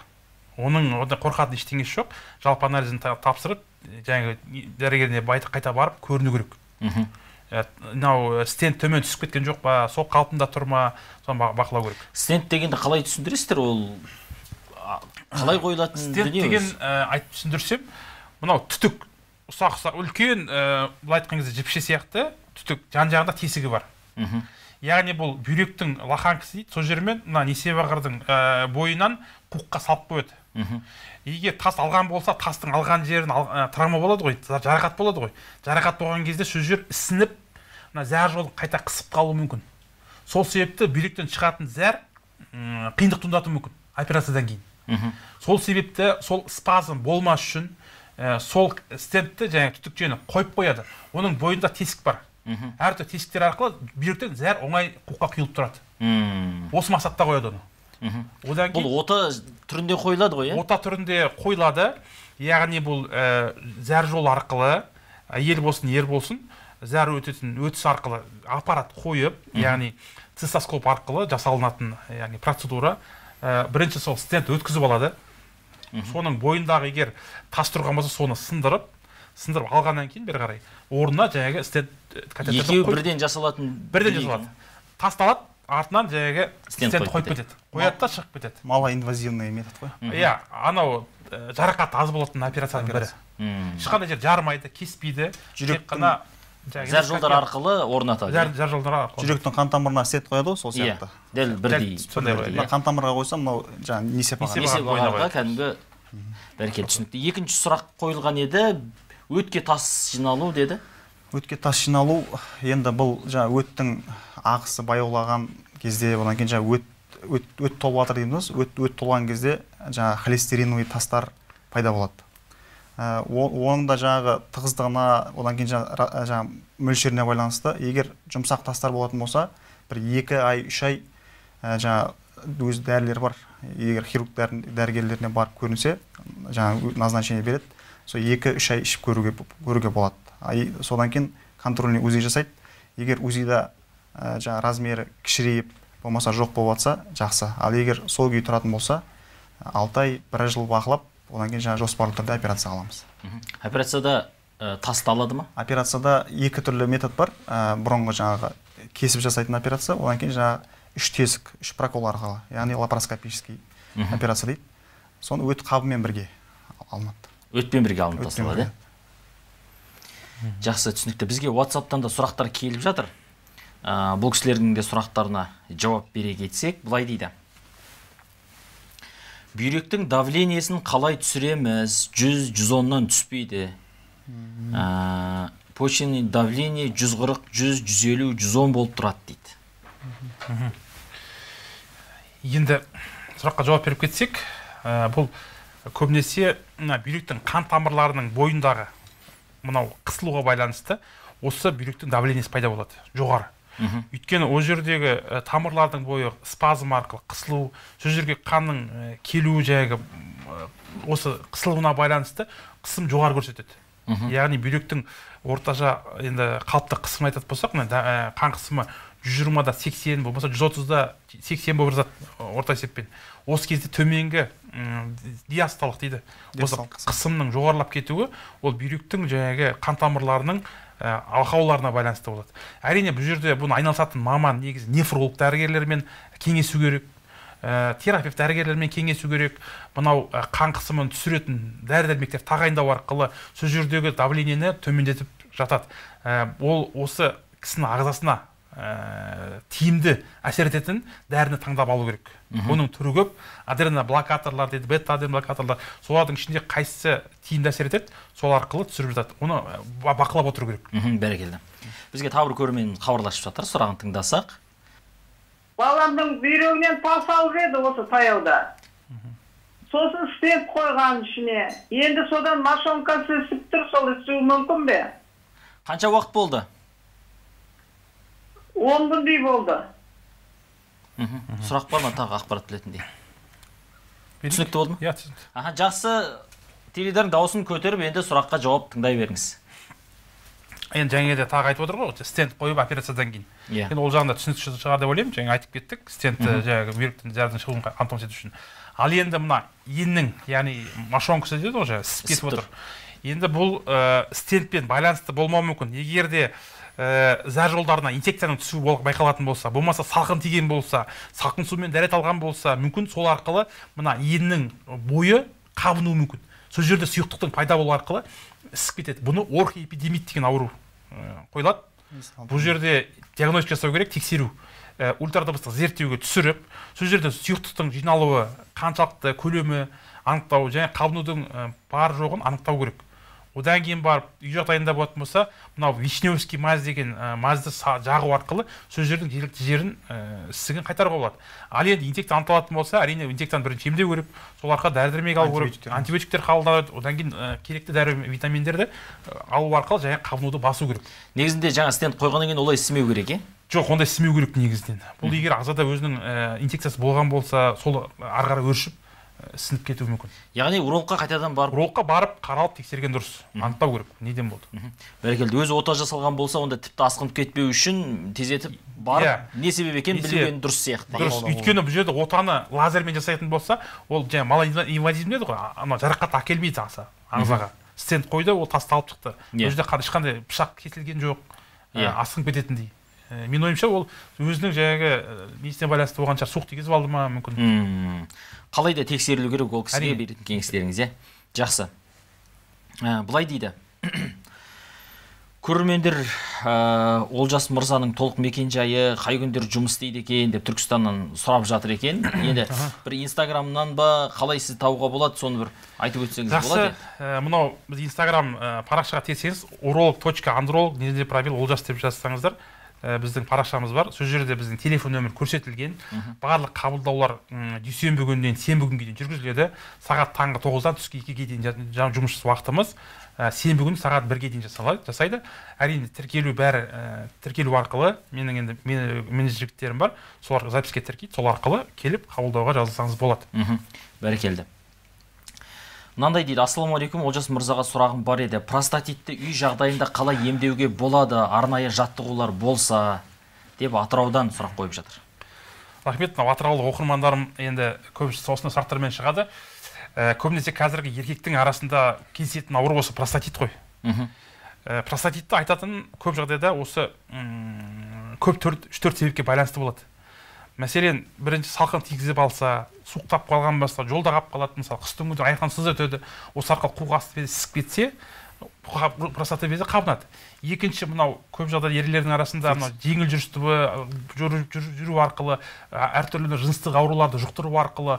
Оның ондай қорқатын ештеңесі жоқ. Жалпы анализін та- тапсырып жаңағы дәрігеріне қайта барып көріну керек. Мхм. Ә, мынау стенд төмен түсіп кеткен жоқ па сол қалпында тұр ма соны ба- бақылау керек. Стенд дегенді қалай түсіндіресіздер ол? Қалай қойылатын стенд деген ә, айтып түсіндірсем мынау түтік. Ұсақ ұсақ үлкен ә, былай айтқан кезде жіпше сияқты түтік. Жан жағында тесігі бар. Мхм. Яғни бұл бүйректің лоханкасы дейді сол жермен мына несебағырдың ә, бойынан қуыққа салып қояды. Егер тас алған болса тастың алған жерін ал- ә, травма болады ғой жарақат болады ғой. Жарақат болған кезде сол жер ісініп мына зәр жолын қайта қысып қалуы мүмкін. Сол себепті бүйректен шығатын зәр қиындық туындатуы мүмкін операциядан кейін. Сол себепті сол спазм болмас үшін ә, сол стентті жаңағы түтікшені қойып қояды. Оның бойында тесік бар. Мхм. Әртүрлі тесіктер арқылы бүйректен зәр оңай қуыққа құйылып тұрады. Осы мақсатта қояды оны. Мхм. одан бұл кейін ота түрінде қойылады ғой иә? ота түрінде қойылады. Яғни бұл ә, зәр жол арқылы әйел болсын ер болсын зәр өтетін өтіс арқылы аппарат қойып яғни цистоскоп арқылы жасалынатын яғни процедура ә, бірінші сол стенд өткізіп алады. Соның бойындағы егер тас тұрған болса соны сындырып сындырып алғаннан кейін бері қарай орнына жаңағы стенд екеуі бірден жасалатын бірден жасалады тасталады артынан жаңағы Стенд қойып кетеді. қояды да шығып кетеді малоинвазивный метод қой иә анау жарақат аз болатын операцияның бірі ешқандай жер жармайды кеспейді тек Жүректің- қана зәр жолдар арқылы орнатады зәр зәр жолдар арқылы жүректің қан тамырына стенд қояды ғой сол иә. сияқты. Дәл бірдей сондай мына қан тамырға қойсам мынау жаңағы несеп Несеп есеп бойына ағарға қояды. кәдімгі бәрекелді түсінікті. Екінші сұрақ қойылған еді. Өтке тас жиналу деді. Өтке тас жиналу енді бұл жаңағы өттің ағысы баяулаған кезде одан кейін жаңағы өт өт, өт толып жатыр дейміз. Өт, өт толған кезде жаңағы холестериновый тастар пайда болады. Ә, оның да жаңағы тығыздығына одан кейін жаңағы, жаңағы мөлшеріне байланысты егер жұмсақ тастар болатын болса бір екі ай үш ай ә, жаңағы өз дәрілер бар. Егер хирург дәрі- дәрігерлеріне барып көрінсе жаңағы назначение береді. Сол екі үш ай ішіп көруге көруге болады. Содан кейін контрольный узи жасайды. Егер узида ә, жаңағы размері кішірейіп болмаса жоқ болып жатса жақсы. Ал егер сол күйі тұратын болса алты ай бір жыл бақылап одан кейін жаңағы жоспарлы түрде операцияға аламыз. Операцияда ә, тасты алады ма? Операцияда екі түрлі метод бар. Ә, бұрынғы жаңағы кесіп жасайтын операция одан кейін жаңағы үш тесік үш прокол арқылы яғни лапароскопический операция дейді. Соны өт қабымен бірге алынады. Өтпен бірге алынып тасталады иә? Жақсы түсінікті. Бізге ватсаптан да сұрақтар келіп жатыр. Ә, бұл кісілердің де сұрақтарына жауап бере кетсек былай дейді. Бүйректің давлениесін қалай түсіреміз? 100 110-нан түспейді ә, почечный давление 140 100 150 110 болып тұрады дейді. Енді сұраққа жауап беріп кетсек ә, бұл көбінесе мына бүйректің қан тамырларының бойындағы мынау қысылуға байланысты осы бүйректің давлениесі пайда болады жоғары. Мгм. өйткені ол жердегі ә, тамырлардың бойы спазм арқылы қысылу сол жерге қанның ә, келуі жаңағы м, осы қысылуына байланысты қысым жоғары көрсетеді. Яғни бүйректің орташа енді қалыпты қысымын айтатын болсақ мына ә, қан қысымы жүз жиырмада сексен болмаса жүз отызда сексен болып жатады орта есеппен. Осы кезде төменгі диастолық дейді осы қысымның жоғарылап кетуі ол бүйректің жаңағы қан тамырларының ә, алқауларына байланысты болады. Әрине бұл жерде бұны айналысатын маман негізі нефролог дәрігерлермен кеңесу керек ә, терапевт дәрігерлермен кеңесу керек. Мынау ә, қан қысымын түсіретін дәрі дәрмектер тағайындау арқылы сол жердегі давлениені төмендетіп жатады. Ә, ол осы кісінің ағзасына ә, тиімді әсер ететін дәріні таңдап алу керек. Оның түрі көп. Адреноблокаторлар дейді бета адреноблокаторлар солардың ішінде қайсысы тиімді әсер етеді сол арқылы түсіріп жатады. Оны бақылап отыру керек. Мхм бәрекелді. Бізге тағы бір көрермен хабарласып жатыр сұрағын тыңдасақ. Баламның бүйрегінен тас алып еді осы таяуда. Сосын стенд қойған ішіне. Енді содан мошонкасы ісіп тұр сол ісуі мүмкін бе? Қанша уақыт болды? Он күндей болды. Мхм сұрақ бар ма тағы ақпарат білетіндей? Түсінікті болды ма? Иә түсінікті. Аха жақсы. Теледидардың дауысын көтеріп енді сұраққа жауап тыңдай беріңіз. Енді жаңа де тағы айтып отыр ғой стенд қойып операциядан кейін. Иә. Енді ол жағында түсінікті шығар деп ойлаймын жаңа айтып кеттік стендті жаңағы бүйректің зәрдің шығуын қамтамасыз ету үшін. Ал енді мына еннің яғни мошонкасы дейді ғой жаңағы ісіп кетіп отыр. Енді бұл ә, стендпен байланысты болмауы мүмкін. Егер де ә, зәр жолдарына инфекцияның түсуі байқалатын болса болмаса салқын тиген болса салқын сумен дәрет алған болса мүмкін сол арқылы мына еннің бойы қабынуы мүмкін. Сол жерде сұйықтықтың пайда болуы арқылы ісіп кетеді. Бұны орхоэпидемит деген ауру ә, қойылады. Бұл жерде диагностика жасау керек тексеру. Ә, ультрадыбыстық зерттеуге түсіріп сол жерде сұйықтықтың жиналуы қаншалықты көлемі анықтау және қабынудың бар жоғын анықтау керек. Одан кейін барып үй жағдайында болатын болса мынау вишневский мазь деген ә, мазьды са- жағу арқылы сол жердің жергілікті жерін ә, ісігін қайтаруға болады. Ал енді инфекция анықталатын болса әрине инфекцияны бірінші емдеу керек сол арқылы дәрі дәрмек алу керек Антибиотиктер. қабылдайды одан кейін ә, керекті дәрі витаминдерді ә, алу арқылы және қабынуды басу керек. Негізінде жаңа стенд қойғаннан кейін олай істемеу керек иә жоқ ондай істемеу керек негізінен. Бұл егер ағзада өзінің ә, инфекциясы болған болса сол ары қарай өршіп ісініп кетуі мүмкін. Яғни урологқа қайтадан барып урологқа барып қаралып тексерген дұрыс. Анықтау керек неден болды? Бәрекелді. Өзі ота жасалған болса онда тіпті асқынып кетпеу үшін тездетіп барып Иә. не себеп екенін білген дұрыс сияқты. Дұрыс. Өйткені бұл жерде отаны лазермен жасайтын болса ол жаңағы малоинвазивный деді ғой а- ана жарақат әкелмейді ағза ағзаға. Стенд қойды ол тасты алып шықты. Иә. ол жерде қа- ешқандай пышақ кесілген жоқ Иә. асқынып кететіндей. Ә, менің ойымша ол өзінің жаңағы несіне байланысты болған шығар. Суық тигізіп алды ма мүмкін. Қалай да тексерілу керек ол кісіге беретін кеңестеріңіз иә жақсы. Ә, былай дейді. Көрермендер ә, олжас мырзаның толық мекенжайы қай күндер жұмыс істейді екен деп түркістаннан сұрап жатыр екен. Енді бір инстаграмнан ба қалай сізді табуға болады соны бір айтып өтсеңіз жақсы. болады ә, мынау біз инстаграм ә, парақшаға тексеңіз уролог точка андролог пробел олжас деп жазсаңыздар біздің парақшамыз бар. Сол жерде біздің телефон нөмір көрсетілген. Барлық қабылдаулар дүйсенбі күнінен сенбі күнге дейін жүргізіледі. Сағат таңғы тоғыздан түскі екіге дейін жұмыс уақытымыз ә, сенбі күні сағат бірге дейін жасалады жасайды. Әрине тіркелу бәрі ә, тіркелу арқылы менің енді мен, менің жігіттерім бар. Солар записке тіркейді. Сол арқылы келіп қабылдауға жазылсаңыз болады. Мхм. Бәрекелді. Мынандай дейді ассалаумағалейкум олжас мырзаға сұрағым бар еді. Простатитті үй жағдайында қалай емдеуге болады арнайы жаттығулар болса деп атыраудан сұрақ қойып жатыр. Рахмет мынау атыраулық оқырмандарым енді көбісі осындай сұрақтармен шығады. Ә, көбінесе қазіргі еркектің арасында кездесетін ауру осы простатит қой. Мхм. Ә, простатитті айтатын көп жағдайда осы көп төрт үш төрт себепке байланысты болады. Мәселен бірінші салқын тигізіп алса суықтап қалған болса жолда қалып қалады мысалы қыстың күні айқын сыз өтеді осы арқылы қуық асты безі ісіп кетсе простата безі қабынады. Екінші мынау көп жағдайда ерлердің арасында мынау жеңіл жүрістігі жүру, арқылы әртүрлі жыныстық ауруларды жұқтыру арқылы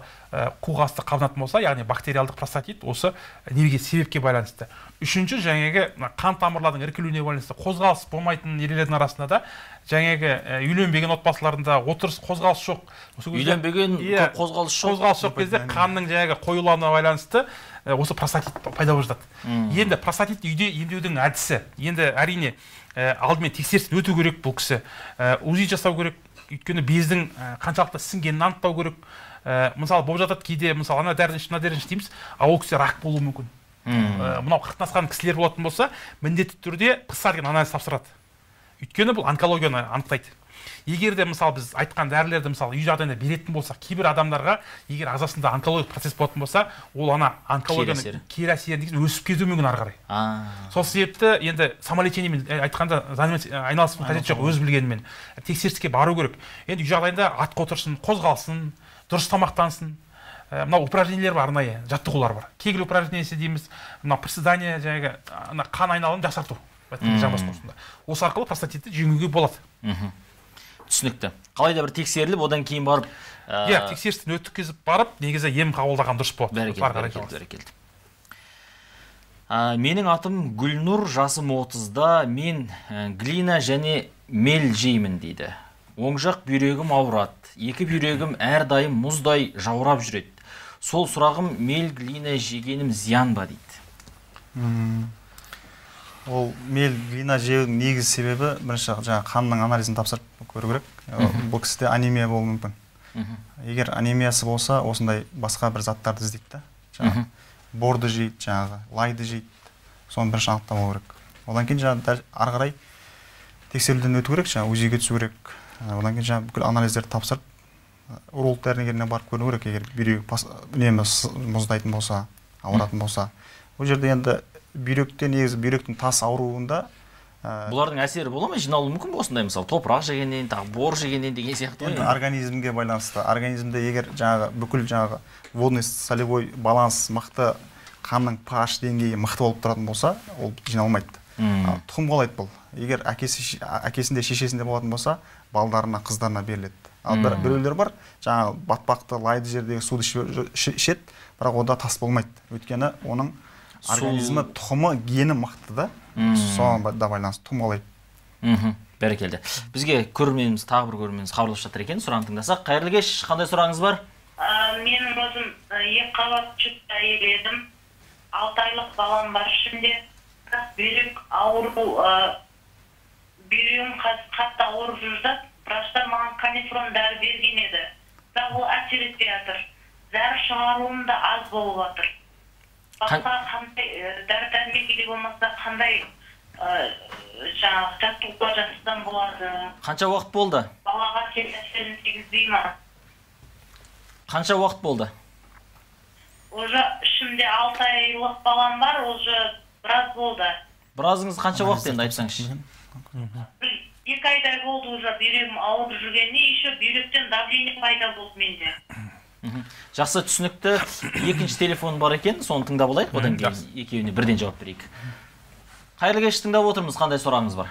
қуық асты қабынатын болса яғни бактериалдық простатит осы неге себепке байланысты. Үшінші жаңағы қан тамырлардың іркілуіне байланысты қозғалыс болмайтын ерлердің арасында да жаңағы үйленбеген отбасыларында отырыс қозғалыс жоқ. Үйленбеген Иә, қозғалыс жоқ. қозғалыс жоқ кезде қанның жаңағы қоюлануына байланысты осы простатит пайда болып жатады. Енді простатит үйде емдеудің әдісі. Енді әрине ә, алдымен тексерістен өту керек бұл кісі. Ә, узи жасау керек. Өйткені бездің қаншалықты сіңгенін анықтау керек. Ә, мысалы болып жатады кейде мысалы ана дәріні іш мына дәріні іш дейміз ал ол кісіде рак болуы мүмкін. Мынау қырықтан асқан кісілер болатын болса міндетті түрде пса деген анализ тапсырады. Өйткені бұл онкологияны анықтайды. Егер де мысалы біз айтқан дәрілерді мысалы үй жағдайында беретін болсақ кейбір адамдарға егер ағзасында онкологиялық процесс болатын болса ол ана онкологияның кері әсері. өсіп кетуі мүмкін ары қарай. Сол себепті енді самолечениемен ә, айтқанда ә, айналысудың қажеті жоқ өз білгенімен. Тексеріске бару керек. Енді үй жағдайында атқа отырсын қозғалсын дұрыс тамақтансын. Ә, мынау упражнениелер бар арнайы жаттығулар бар. Кегель упражнениесі дейміз. Мынау приседание жаңағы қан айналымын жақсарту. Жамбас қуысында осы арқылы простатитті жеңуге болады. Мхм. Түсінікті. Қалайда бір тексеріліп одан кейін барып иә тексерістен өткізіп барып негізі ем қабылдаған дұрыс болады. бәрекелді бәрекелді ә, менің атым гүлнұр жасым отызда. Мен ә, глина және мел жеймін дейді. Оң жақ бүйрегім ауырады. Екі бүйрегім әрдайым мұздай жаурап жүреді. Сол сұрағым мел глина жегенім зиян ба дейді? Ол мел глина жеудің негізгі себебі бірінші жаңағы қанның анализін тапсырып көру керек. Бұл кісіде анемия болуы мүмкін. Егер анемиясы болса осындай басқа бір заттарды іздейді да. Жаңағы борды жейді жаңағы лайды жейді. Соны бірінші анықтап алу керек. Одан кейін жаңағы ары қарай тексеруден өту керек жаңағы узиге түсу керек. Одан кейін жаңағы бүкіл анализдерді тапсырып уролог дәрігеріне барып көру керек. Егер бүйрегі үнемі мұздайтын болса ауыратын болса. Бұл жерде енді бүйректе негізі бүйректің тас ауруында ә, бұлардың әсері бола ма? Жиналуы мүмкін бе осындай мысалы топырақ жегеннен тағы бор жегеннен деген сияқты ғой енді организмге байланысты. Организмде егер жаңағы бүкіл жаңағы водный солевой баланс мықты қанның pH деңгейі мықты болып тұратын болса ол жиналмайды. Ал тұқым қалайды бұл. Егер әкесі әкесінде шешесінде болатын болса балдарына қыздарына беріледі. Ал бір, біреулер бар жаңағы батпақты лайды жердегі суды іше- іше- ішеді бірақ онда тас болмайды. Өйткені оның организмі тұқымы гені мықты да. Соған ба- да байланысты тұқым қалайды мхм. Бәрекелді. Бізге көрерменіміз тағы бір көрерменіміз хабарласып жатыр екен. Сұрағын тыңдасақ. Қайырлы кеш. Қандай сұрағыңыз бар? Ә, менің өзім екі қабат жүкті әйел едім. Алты айлық балам бар ішімде. Бірақ бүйрек ауру бүйрегім қазір қатты ауырып жүр да. Врачтар маған канифрон дәрі берген еді. Бірақ ол әсер етпей жатыр. Дәрі шығаруым да аз болып жатыр. Басқа қандай ә, дәрі дәрмек или болмаса қандай ә, жаңағы жаттығулар жасасам болады? Қанша уақыт болды? Балаға теріс әсерін тигізбей ма? Қанша уақыт болды? Уже ішімде алты айлық балам бар уже біраз болды. Біразыңыз қанша уақыт енді айтсаңызшы. Бір екі айдай болды уже бүйрегім ауырып жүргеніне еще бүйректен давление пайда болды менде. Жақсы түсінікті. Екінші телефон бар екен соны тыңдап алайық одан кейін екеуіне бірден жауап берейік. Қайырлы кеш тыңдап отырмыз. Қандай сұрағыңыз бар?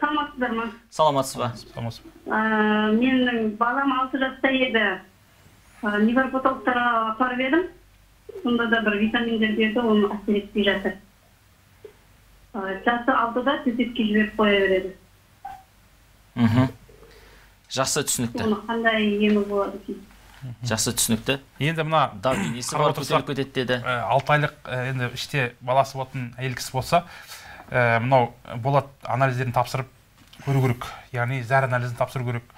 Саламатсыздар ма? Саламатсыз ба? Саламатсыз. ә, менің балам алты жаста еді. Ә, невропатологтарға апарып едім. Сонда да бір витаминдер берді оны әсер етпей жатыр. Ә, жасы алтыда төсекке жіберіп қоя береді. Мхм. Жақсы түсінікті. Оны қандай емі болады екен? Жақсы түсінікті. Енді мына давлениесі қарап бар отырсақ, көтеріліп кетеді деді. ә, алты айлық ә, енді іште баласы болатын әйел кісі болса ә, мынау болат анализдерін тапсырып көру керек. Яғни зәр анализін тапсыру керек.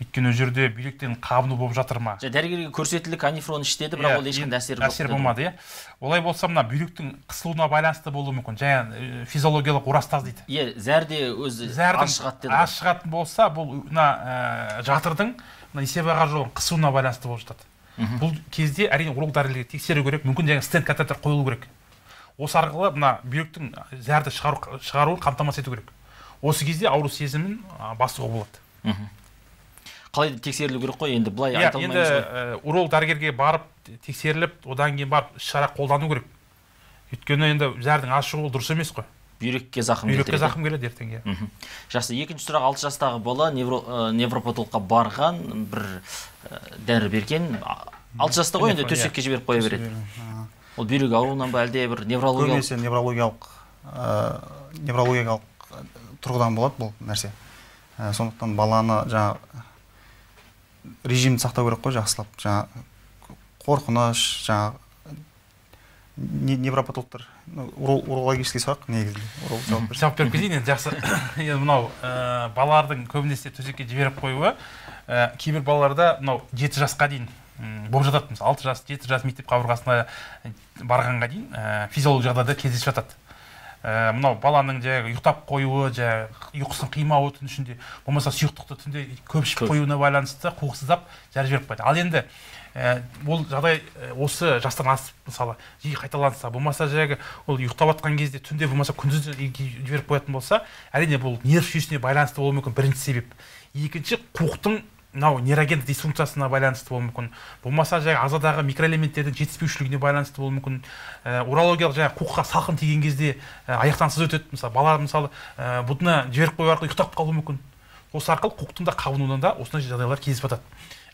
Өйткені ол жерде бүйректен қабыну болып жатыр ма? Дәрігерге көрсетілді канифрон іш деді бірақ Иә, ол ешқандай әсері жоқ әсер болмады иә. Олай болса мына бүйректің қысылуына байланысты болуы мүмкін. Жаңа физиологиялық урастаз дейді. Иә зәр де өзі аз шығады деді аз шығатын болса бұл мына ә, жатырдың мына несебаға жолын қысуына байланысты болып жатады. Бұл кезде әрине уролог дәрігерге тексеру керек мүмкін жаңағы стенд катетер қойылу керек. Осы арқылы мына бүйректің зәрді шығару шығаруын қамтамасыз ету керек. Осы кезде ауру сезімін басуға болады. Қалай тексерілу керек қой енді? Былай иә айта енді алмаймыз ғой. ә, уролог дәрігерге барып тексеріліп одан кейін барып іс шара қолдану керек. Өйткені енді зәрдің аз шығуы дұрыс емес қой. Бүйрекке зақым бүйрекке келтіреді. зақым келеді ертең иә жақсы. Екінші сұрақ. Алты жастағы бала невро, ә, невропатологқа барған бір ә, дәрі берген. Алты жаста ғой енді иә. төсекке жіберіп қоя береді. ол бүйрек ауруынан ба әлде бір неврологиялық? Көбінесе неврологиялық ә, неврологиялық тұрғыдан болады бұл нәрсе. Ә, сондықтан баланы жаңағы режимді сақтау керек қой жақсылап. Жаңағы қорқыныш жаңағы не- невропатологтар урологический сұрақ негізінде жауап беріп кетейін енді жақсы. Енді мынау ә, балалардың көбінесе төсекке жіберіп қоюы ә, кейбір балаларда мынау жеті жасқа дейін болып жатады. Мысалы алты жас жеті жас мектеп қабырғасына барғанға дейін ә, физиологиялық жағдайда кездесіп жатады. Ә, мынау баланың жаңағы ұйықтап қоюы жаңағы ұйқысын қимауы түн ішінде болмаса сұйықтықты түнде көп. ішіп қоюына байланысты қуықсыздап жәрі жіберіп қояды ал енді ә, ол жағдай ә, осы жастан асып мысалы жиі қайталанса болмаса жаңағы ол ұйықтап жатқан кезде түнде болмаса күндіз жіберіп қоятын болса әрине бұл нерв жүйесіне байланысты болуы мүмкін бірінші себеп. Екінші қуықтың мынау нейрогендік дисфункциясына байланысты болуы мүмкін. Болмаса жаңағы ағзадағы микроэлементтердің жетіспеушілігіне байланысты болуы мүмкін. Ә, урологиялық жаңағы қуыққа салқын тиген кезде ә, аяқтан сыз өтеді. Мысалы бала мысалы ә, бұтына жіберіп қою арқылы ұйықтап қалуы мүмкін. Осы арқылы қуықтың да қабынуынан да осындай жағдайлар кездесіп жатады.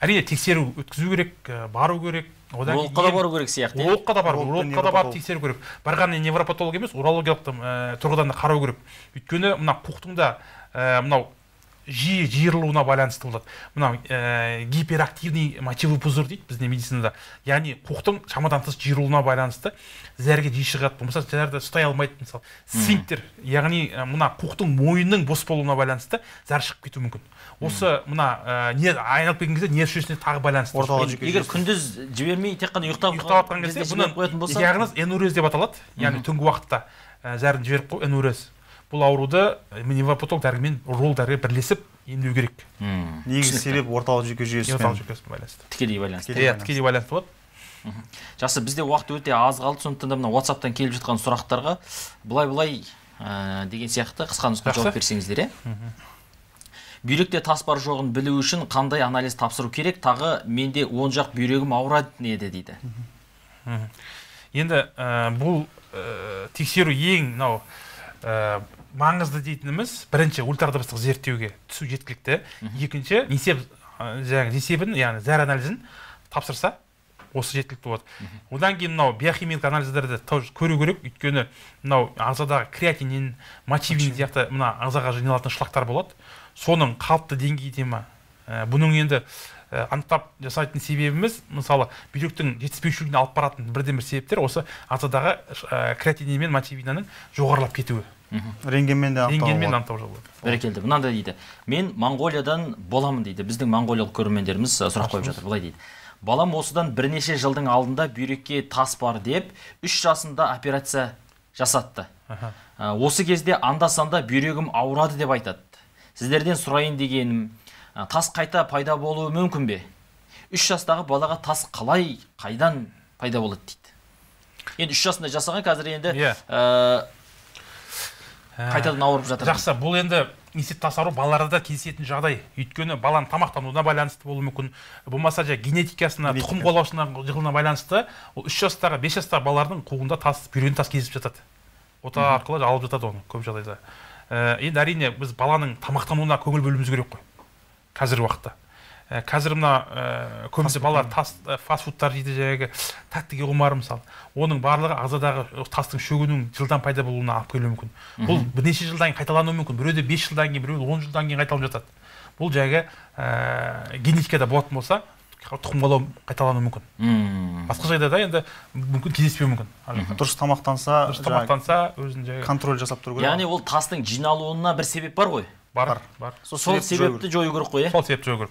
Әрине тексеру өткізу керек ә, бару керек. Одан кейін да бару керек сияқты иә? урологқа да бару урологқа да барып тексеру керек. Барғанымен невропатолог емес урологиялық ә, тұрғыдан да қарау керек. Өйткені мына қуықтың да ә, мынау жиі жиырылуына байланысты болады. Мынау ә, гиперактивный мочевой пузырь дейді бізде медицинада. Яғни қуықтың шамадан тыс жиырылуына байланысты зәрге жиі шығады. Болмаса зәрді ұстай алмайды мысалы сфинктер яғни мына қуықтың мойнының бос болуына байланысты зәр шығып кетуі мүмкін. Осы мына ә, не айналып келген кезде нерв жүйесіне тағы байланысты. Орталық егер күндіз жібермей тек қана ұйықтап ұйықтап жатқан кезде бұны қоятын болса диагноз энурез деп аталады. Яғни түнгі уақытта зәрін жіберіп қою энурез бұл ауруды невропатолог дәрігермен уролог дәрігер бірлесіп емдеу керек. Негізгі себеп орталық жүйке жүйесімен. Орталық жүйкесімен байланысты. Тікелей байланысты. Иә тікелей байланысты болады. Жақсы бізде уақыт өте аз қалды. Сондықтан да мына ватсаптан келіп жатқан сұрақтарға былай былай ә, деген сияқты қысқа нұсқа жауап берсеңіздер иә бүйректе тас бар жоғын білу үшін қандай анализ тапсыру керек? Тағы менде оң жақ бүйрегім ауырады еді дейді. Енді ә, бұл ә, тексеру ең мынау ә, маңызды дейтініміз бірінші ультрадыбыстық зерттеуге түсу жеткілікті. Екінші несеп жаңағы несебін яғни зәр анализін тапсырса осы жеткілікті болады. Одан кейін мынау биохимиялық анализдерді тоже көру керек. Өйткені мынау ағзадағы креатинин мочевин сияқты мына ағзаға жиналатын шлактар болады. Соның қалыпты деңгейде ма? Ә, бұның енді ә, анықтап жасайтын себебіміз мысалы бүйректің жетіспеушілігіне алып баратын бірден бір себептер осы ағзадағы ә, креатинин мен мочевинаның жоғарылап кетуі. Рентгенмен де рентгенмен анықтауға болады. Бәрекелді мынандай дейді. Мен моңғолиядан боламын дейді. Біздің моңғолиялық көрермендеріміз сұрақ қойып жатыр. Былай дейді. Балам осыдан бірнеше жылдың алдында бүйрекке тас бар деп үш жасында операция жасатты. Осы кезде анда санда бүйрегім ауырады деп айтады. Сіздерден сұрайын дегенім тас қайта пайда болуы мүмкін бе? Үш жастағы балаға тас қалай қайдан пайда болады? дейді. Енді үш жасында жасаған қазір енді иә. Қайтадан ауырып жатыр. жақсы бұл енді несеп тас ауру балаларда кездесетін жағдай. Өйткені баланың тамақтануына байланысты болуы мүмкін. Болмаса жаңағы генетикасына тұқым қуалаушылығына байланысты ол үш жастағы бес жастағы балалардың қуығында тас бүйрегінде тас кездесіп жатады. Ота арқылы алып жатады оны көп жағдайда. Енді әрине біз баланың тамақтануына көңіл бөлуіміз керек қой. Қазіргі уақытта. Ә, қазір мына ә, көбінесе балалар тас ә, фастфудтар жейді жаңағы тәттіге құмар мысалы оның барлығы ағзадағы тастың шөгуінің жылдам пайда болуына алып келуі мүмкін. Бұл бірнеше жылдан кейін қайталануы мүмкін. Біреуде бес жылдан кейін біреуде он жылдан кейін қайталанып жатады. Бұл жаңағы ә, генетикада болатын болса тұқым қуалау қайталануы мүмкін. Басқа жағдайда енді мүмкін кездеспеуі мүмкін. Дұрыс тамақтанса дұрыс тамақтанса өзін жаңағы контроль жасап тұру керек. Яғни ол тастың жиналуына бір себеп бар ғой? Бар бар. сол себепті жою керек қой иә? Сол себепті жою керек.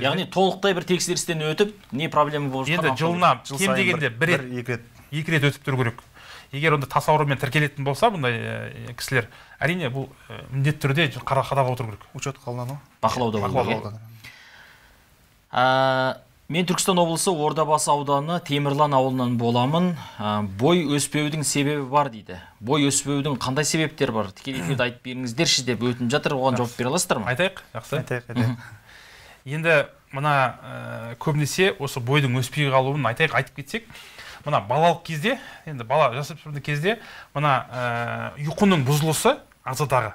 Яғни толықтай бір тексерістен өтіп не проблема болып енді жылына кем дегенде бір рет екі рет. екі рет өтіп тұру керек. Егер онда тас аурумен тіркелетін болса бұндай кісілер әрине бұл міндетті түрде қадағалап отыру керек. Учетқа алынады ғой бақылауда керек мен түркістан облысы ордабасы ауданы темірлан ауылынан боламын. Ә, бой өспеудің себебі бар дейді. Бой өспеудің қандай себептері бар? Тікелей эфирде айтып беріңіздерші деп өтініп жатыр. Оған жауап бере аласыздар ма? Айтайық. Жақсы. Айтайық айтайық. Енді мына ә, көбінесе осы бойдың өспей қалуын айтайық айтып кетсек. Мына балалық кезде енді бала жасөспірімдік кезде мына ә, ұйқының бұзылысы ағзадағы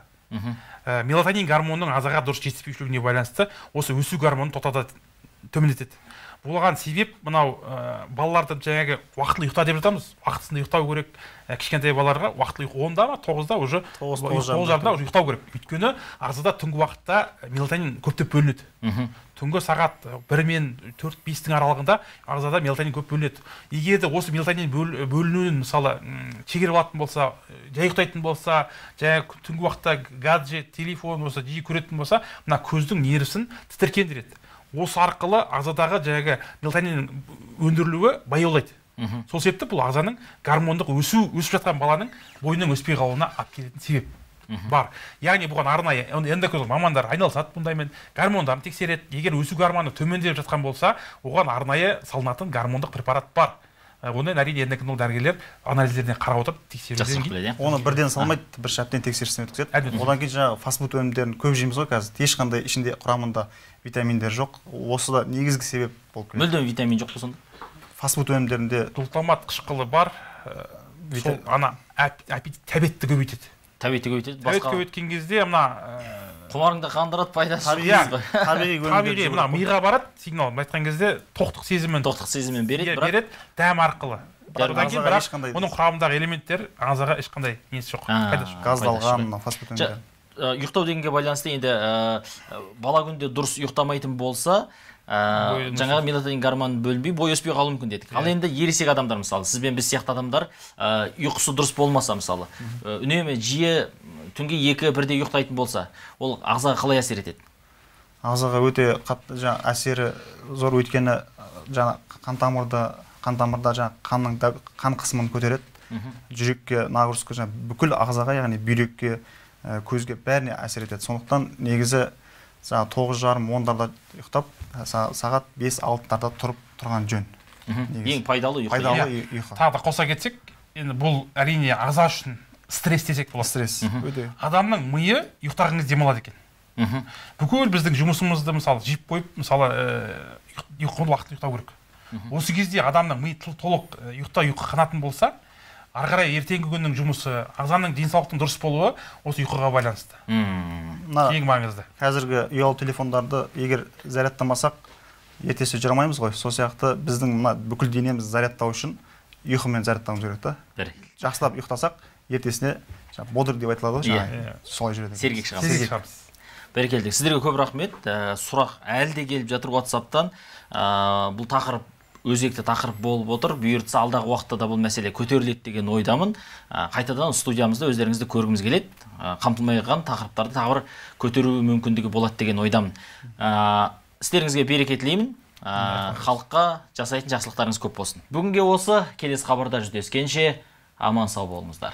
ә, мелатонин гормонының ағзаға дұрыс жетіспеушілігіне байланысты осы өсу гормонын тоқтатады төмендетеді. Бұған себеп мынау ә, балаларды жаңағы уақытылы ұйықта деп жатамыз. Уақытысында ұйықтау керек. Ә, кішкентай балаларға уақытылы ұйқы онда ма? Тоғызда уже тоғыз тоғыз жарымда. Уже ұйықтау керек. Өйткені ағзада түнгі уақытта мелатонин көптеп бөлінеді. Түнгі сағат бір мен төрт бестің аралығында ағзада мелатонин көп бөлінеді. Егер де осы мелатонин бөлінуін мысалы шегеріп алатын болса жай ұйықтайтын болса жаңағы түнгі уақытта гаджет телефон осы жиі көретін болса мына көздің нервісін тітіркендіреді. Осы арқылы ағзадағы жаңағы мелатонин өндірілуі баяулайды. Сол себепті бұл ағзаның гормондық өсу өсіп жатқан баланың бойының өспей қалуына алып келетін себеп бар. Яғни бұған арнайы эндокринолог мамандар айналысады бұндаймен. Гормондарын тексереді. Егер өсу гормоны төмендеп жатқан болса оған арнайы салынатын гормондық препарат бар. Оны әрине эндокринолог дәрігерлер анализдеріне қарап отырып тексеруден кейін біледі иә. оны бірден салмайды бір әбден тексерістен өткізеді. Одан кейін жаңағы фастфуд өнімдерін көп жейміз ғой қазір. Ешқандай ішінде құрамында витаминдер жоқ. Осы да негізгі себеп болып келеді. Мүлдем витамин жоқ па сонда? Фастфуд өнімдерінде глутамат қышқылы бар ә, ана аппетит тәбетті көбейтеді. Тәбеті көбейтеді тәбет басқа көбейткен кезде мына ә, құмарыңды қандырады пайдасы жоқ табиғи табиғи мына миға барады сигнал былай айтқан кезде тоқтық сезімін тоқтық сезімін береді Иә, бірақ береді дәм арқылы. одан кейін бірақ ешқандай- оның құрамындағы элементтер ағзаға ешқандай несі жоқ. Пайдасы жоқ газдалған ә, ұйықтау дегенге байланысты енді бала күнде дұрыс ұйықтамайтын болса ә, жаңағы мелатонин гормоны бөлінбей бой өспей қалуы мүмкін дедік. Ал Иә. енді ересек адамдар мысалы сіз бен біз сияқты адамдар ә, ұйқысы дұрыс болмаса мысалы ә, үнемі жиі түнге екі бірде ұйықтайтын болса ол ағзаға қалай әсер етеді? Ағзаға өте қатты жаңағы әсері зор. Өйткені жаңа қан тамырда қан тамырда жаңағы қанның қан қысымын көтереді. Жүрекке нагрузка жаңағы бүкіл ағзаға яғни бүйрекке көзге бәріне әсер етеді. Сондықтан негізі жаңағы тоғыз жарым ондарда ұйықтап са- сағат бес алтыларда тұрып тұрған жөн. Ең пайдалы ұйқы. Пайдалы иә. ұй- ұйқы. Тағы да қоса кетсек енді бұл әрине ағза үшін стресс десек болады. Стресс. Өте. Адамның миы ұйықтаған кезде демалады екен. Мгм. бүкіл біздің жұмысымызды мысалы жиып қойып мысалы ә, ұйқы уақытында ұйықтау керек. Осы кезде адамның миы тол- толық ә, ұйықта ұйқы қанатын болса ары қарай ертеңгі күннің жұмысы ағзаның денсаулықтың дұрыс болуы осы ұйқыға байланысты. Мм. мына ең маңызды. қазіргі ұялы телефондарды егер зарядтамасақ ертесі жүре алмаймыз ғой. Сол сияқты біздің мына бүкіл денемізді зарядтау үшін ұйқымен зарядтауымыз керек та. Жақсылап ұйықтасақ ертесіне жаңағы бодр деп айтылады ғой Иә. жаңағы солай жүреді сергек шығармыз бәрекелді. Сіздерге көп рахмет. Ә, сұрақ әлі де келіп жатыр ватсаптан ә, бұл тақырып өзекті тақырып болып отыр. Бұйыртса алдағы уақытта да бұл мәселе көтеріледі деген ойдамын. Қайтадан студиямызда өздеріңізді көргіміз келеді. Қамтылмай қалған тақырыптарды тағы бір көтеру мүмкіндігі болады деген ойдамын. Ә, істеріңізге береке тілеймін. Халыққа жасайтын жақсылықтарыңыз көп болсын. Бүгінге осы келесі хабарда жүздескенше аман сау болыңыздар.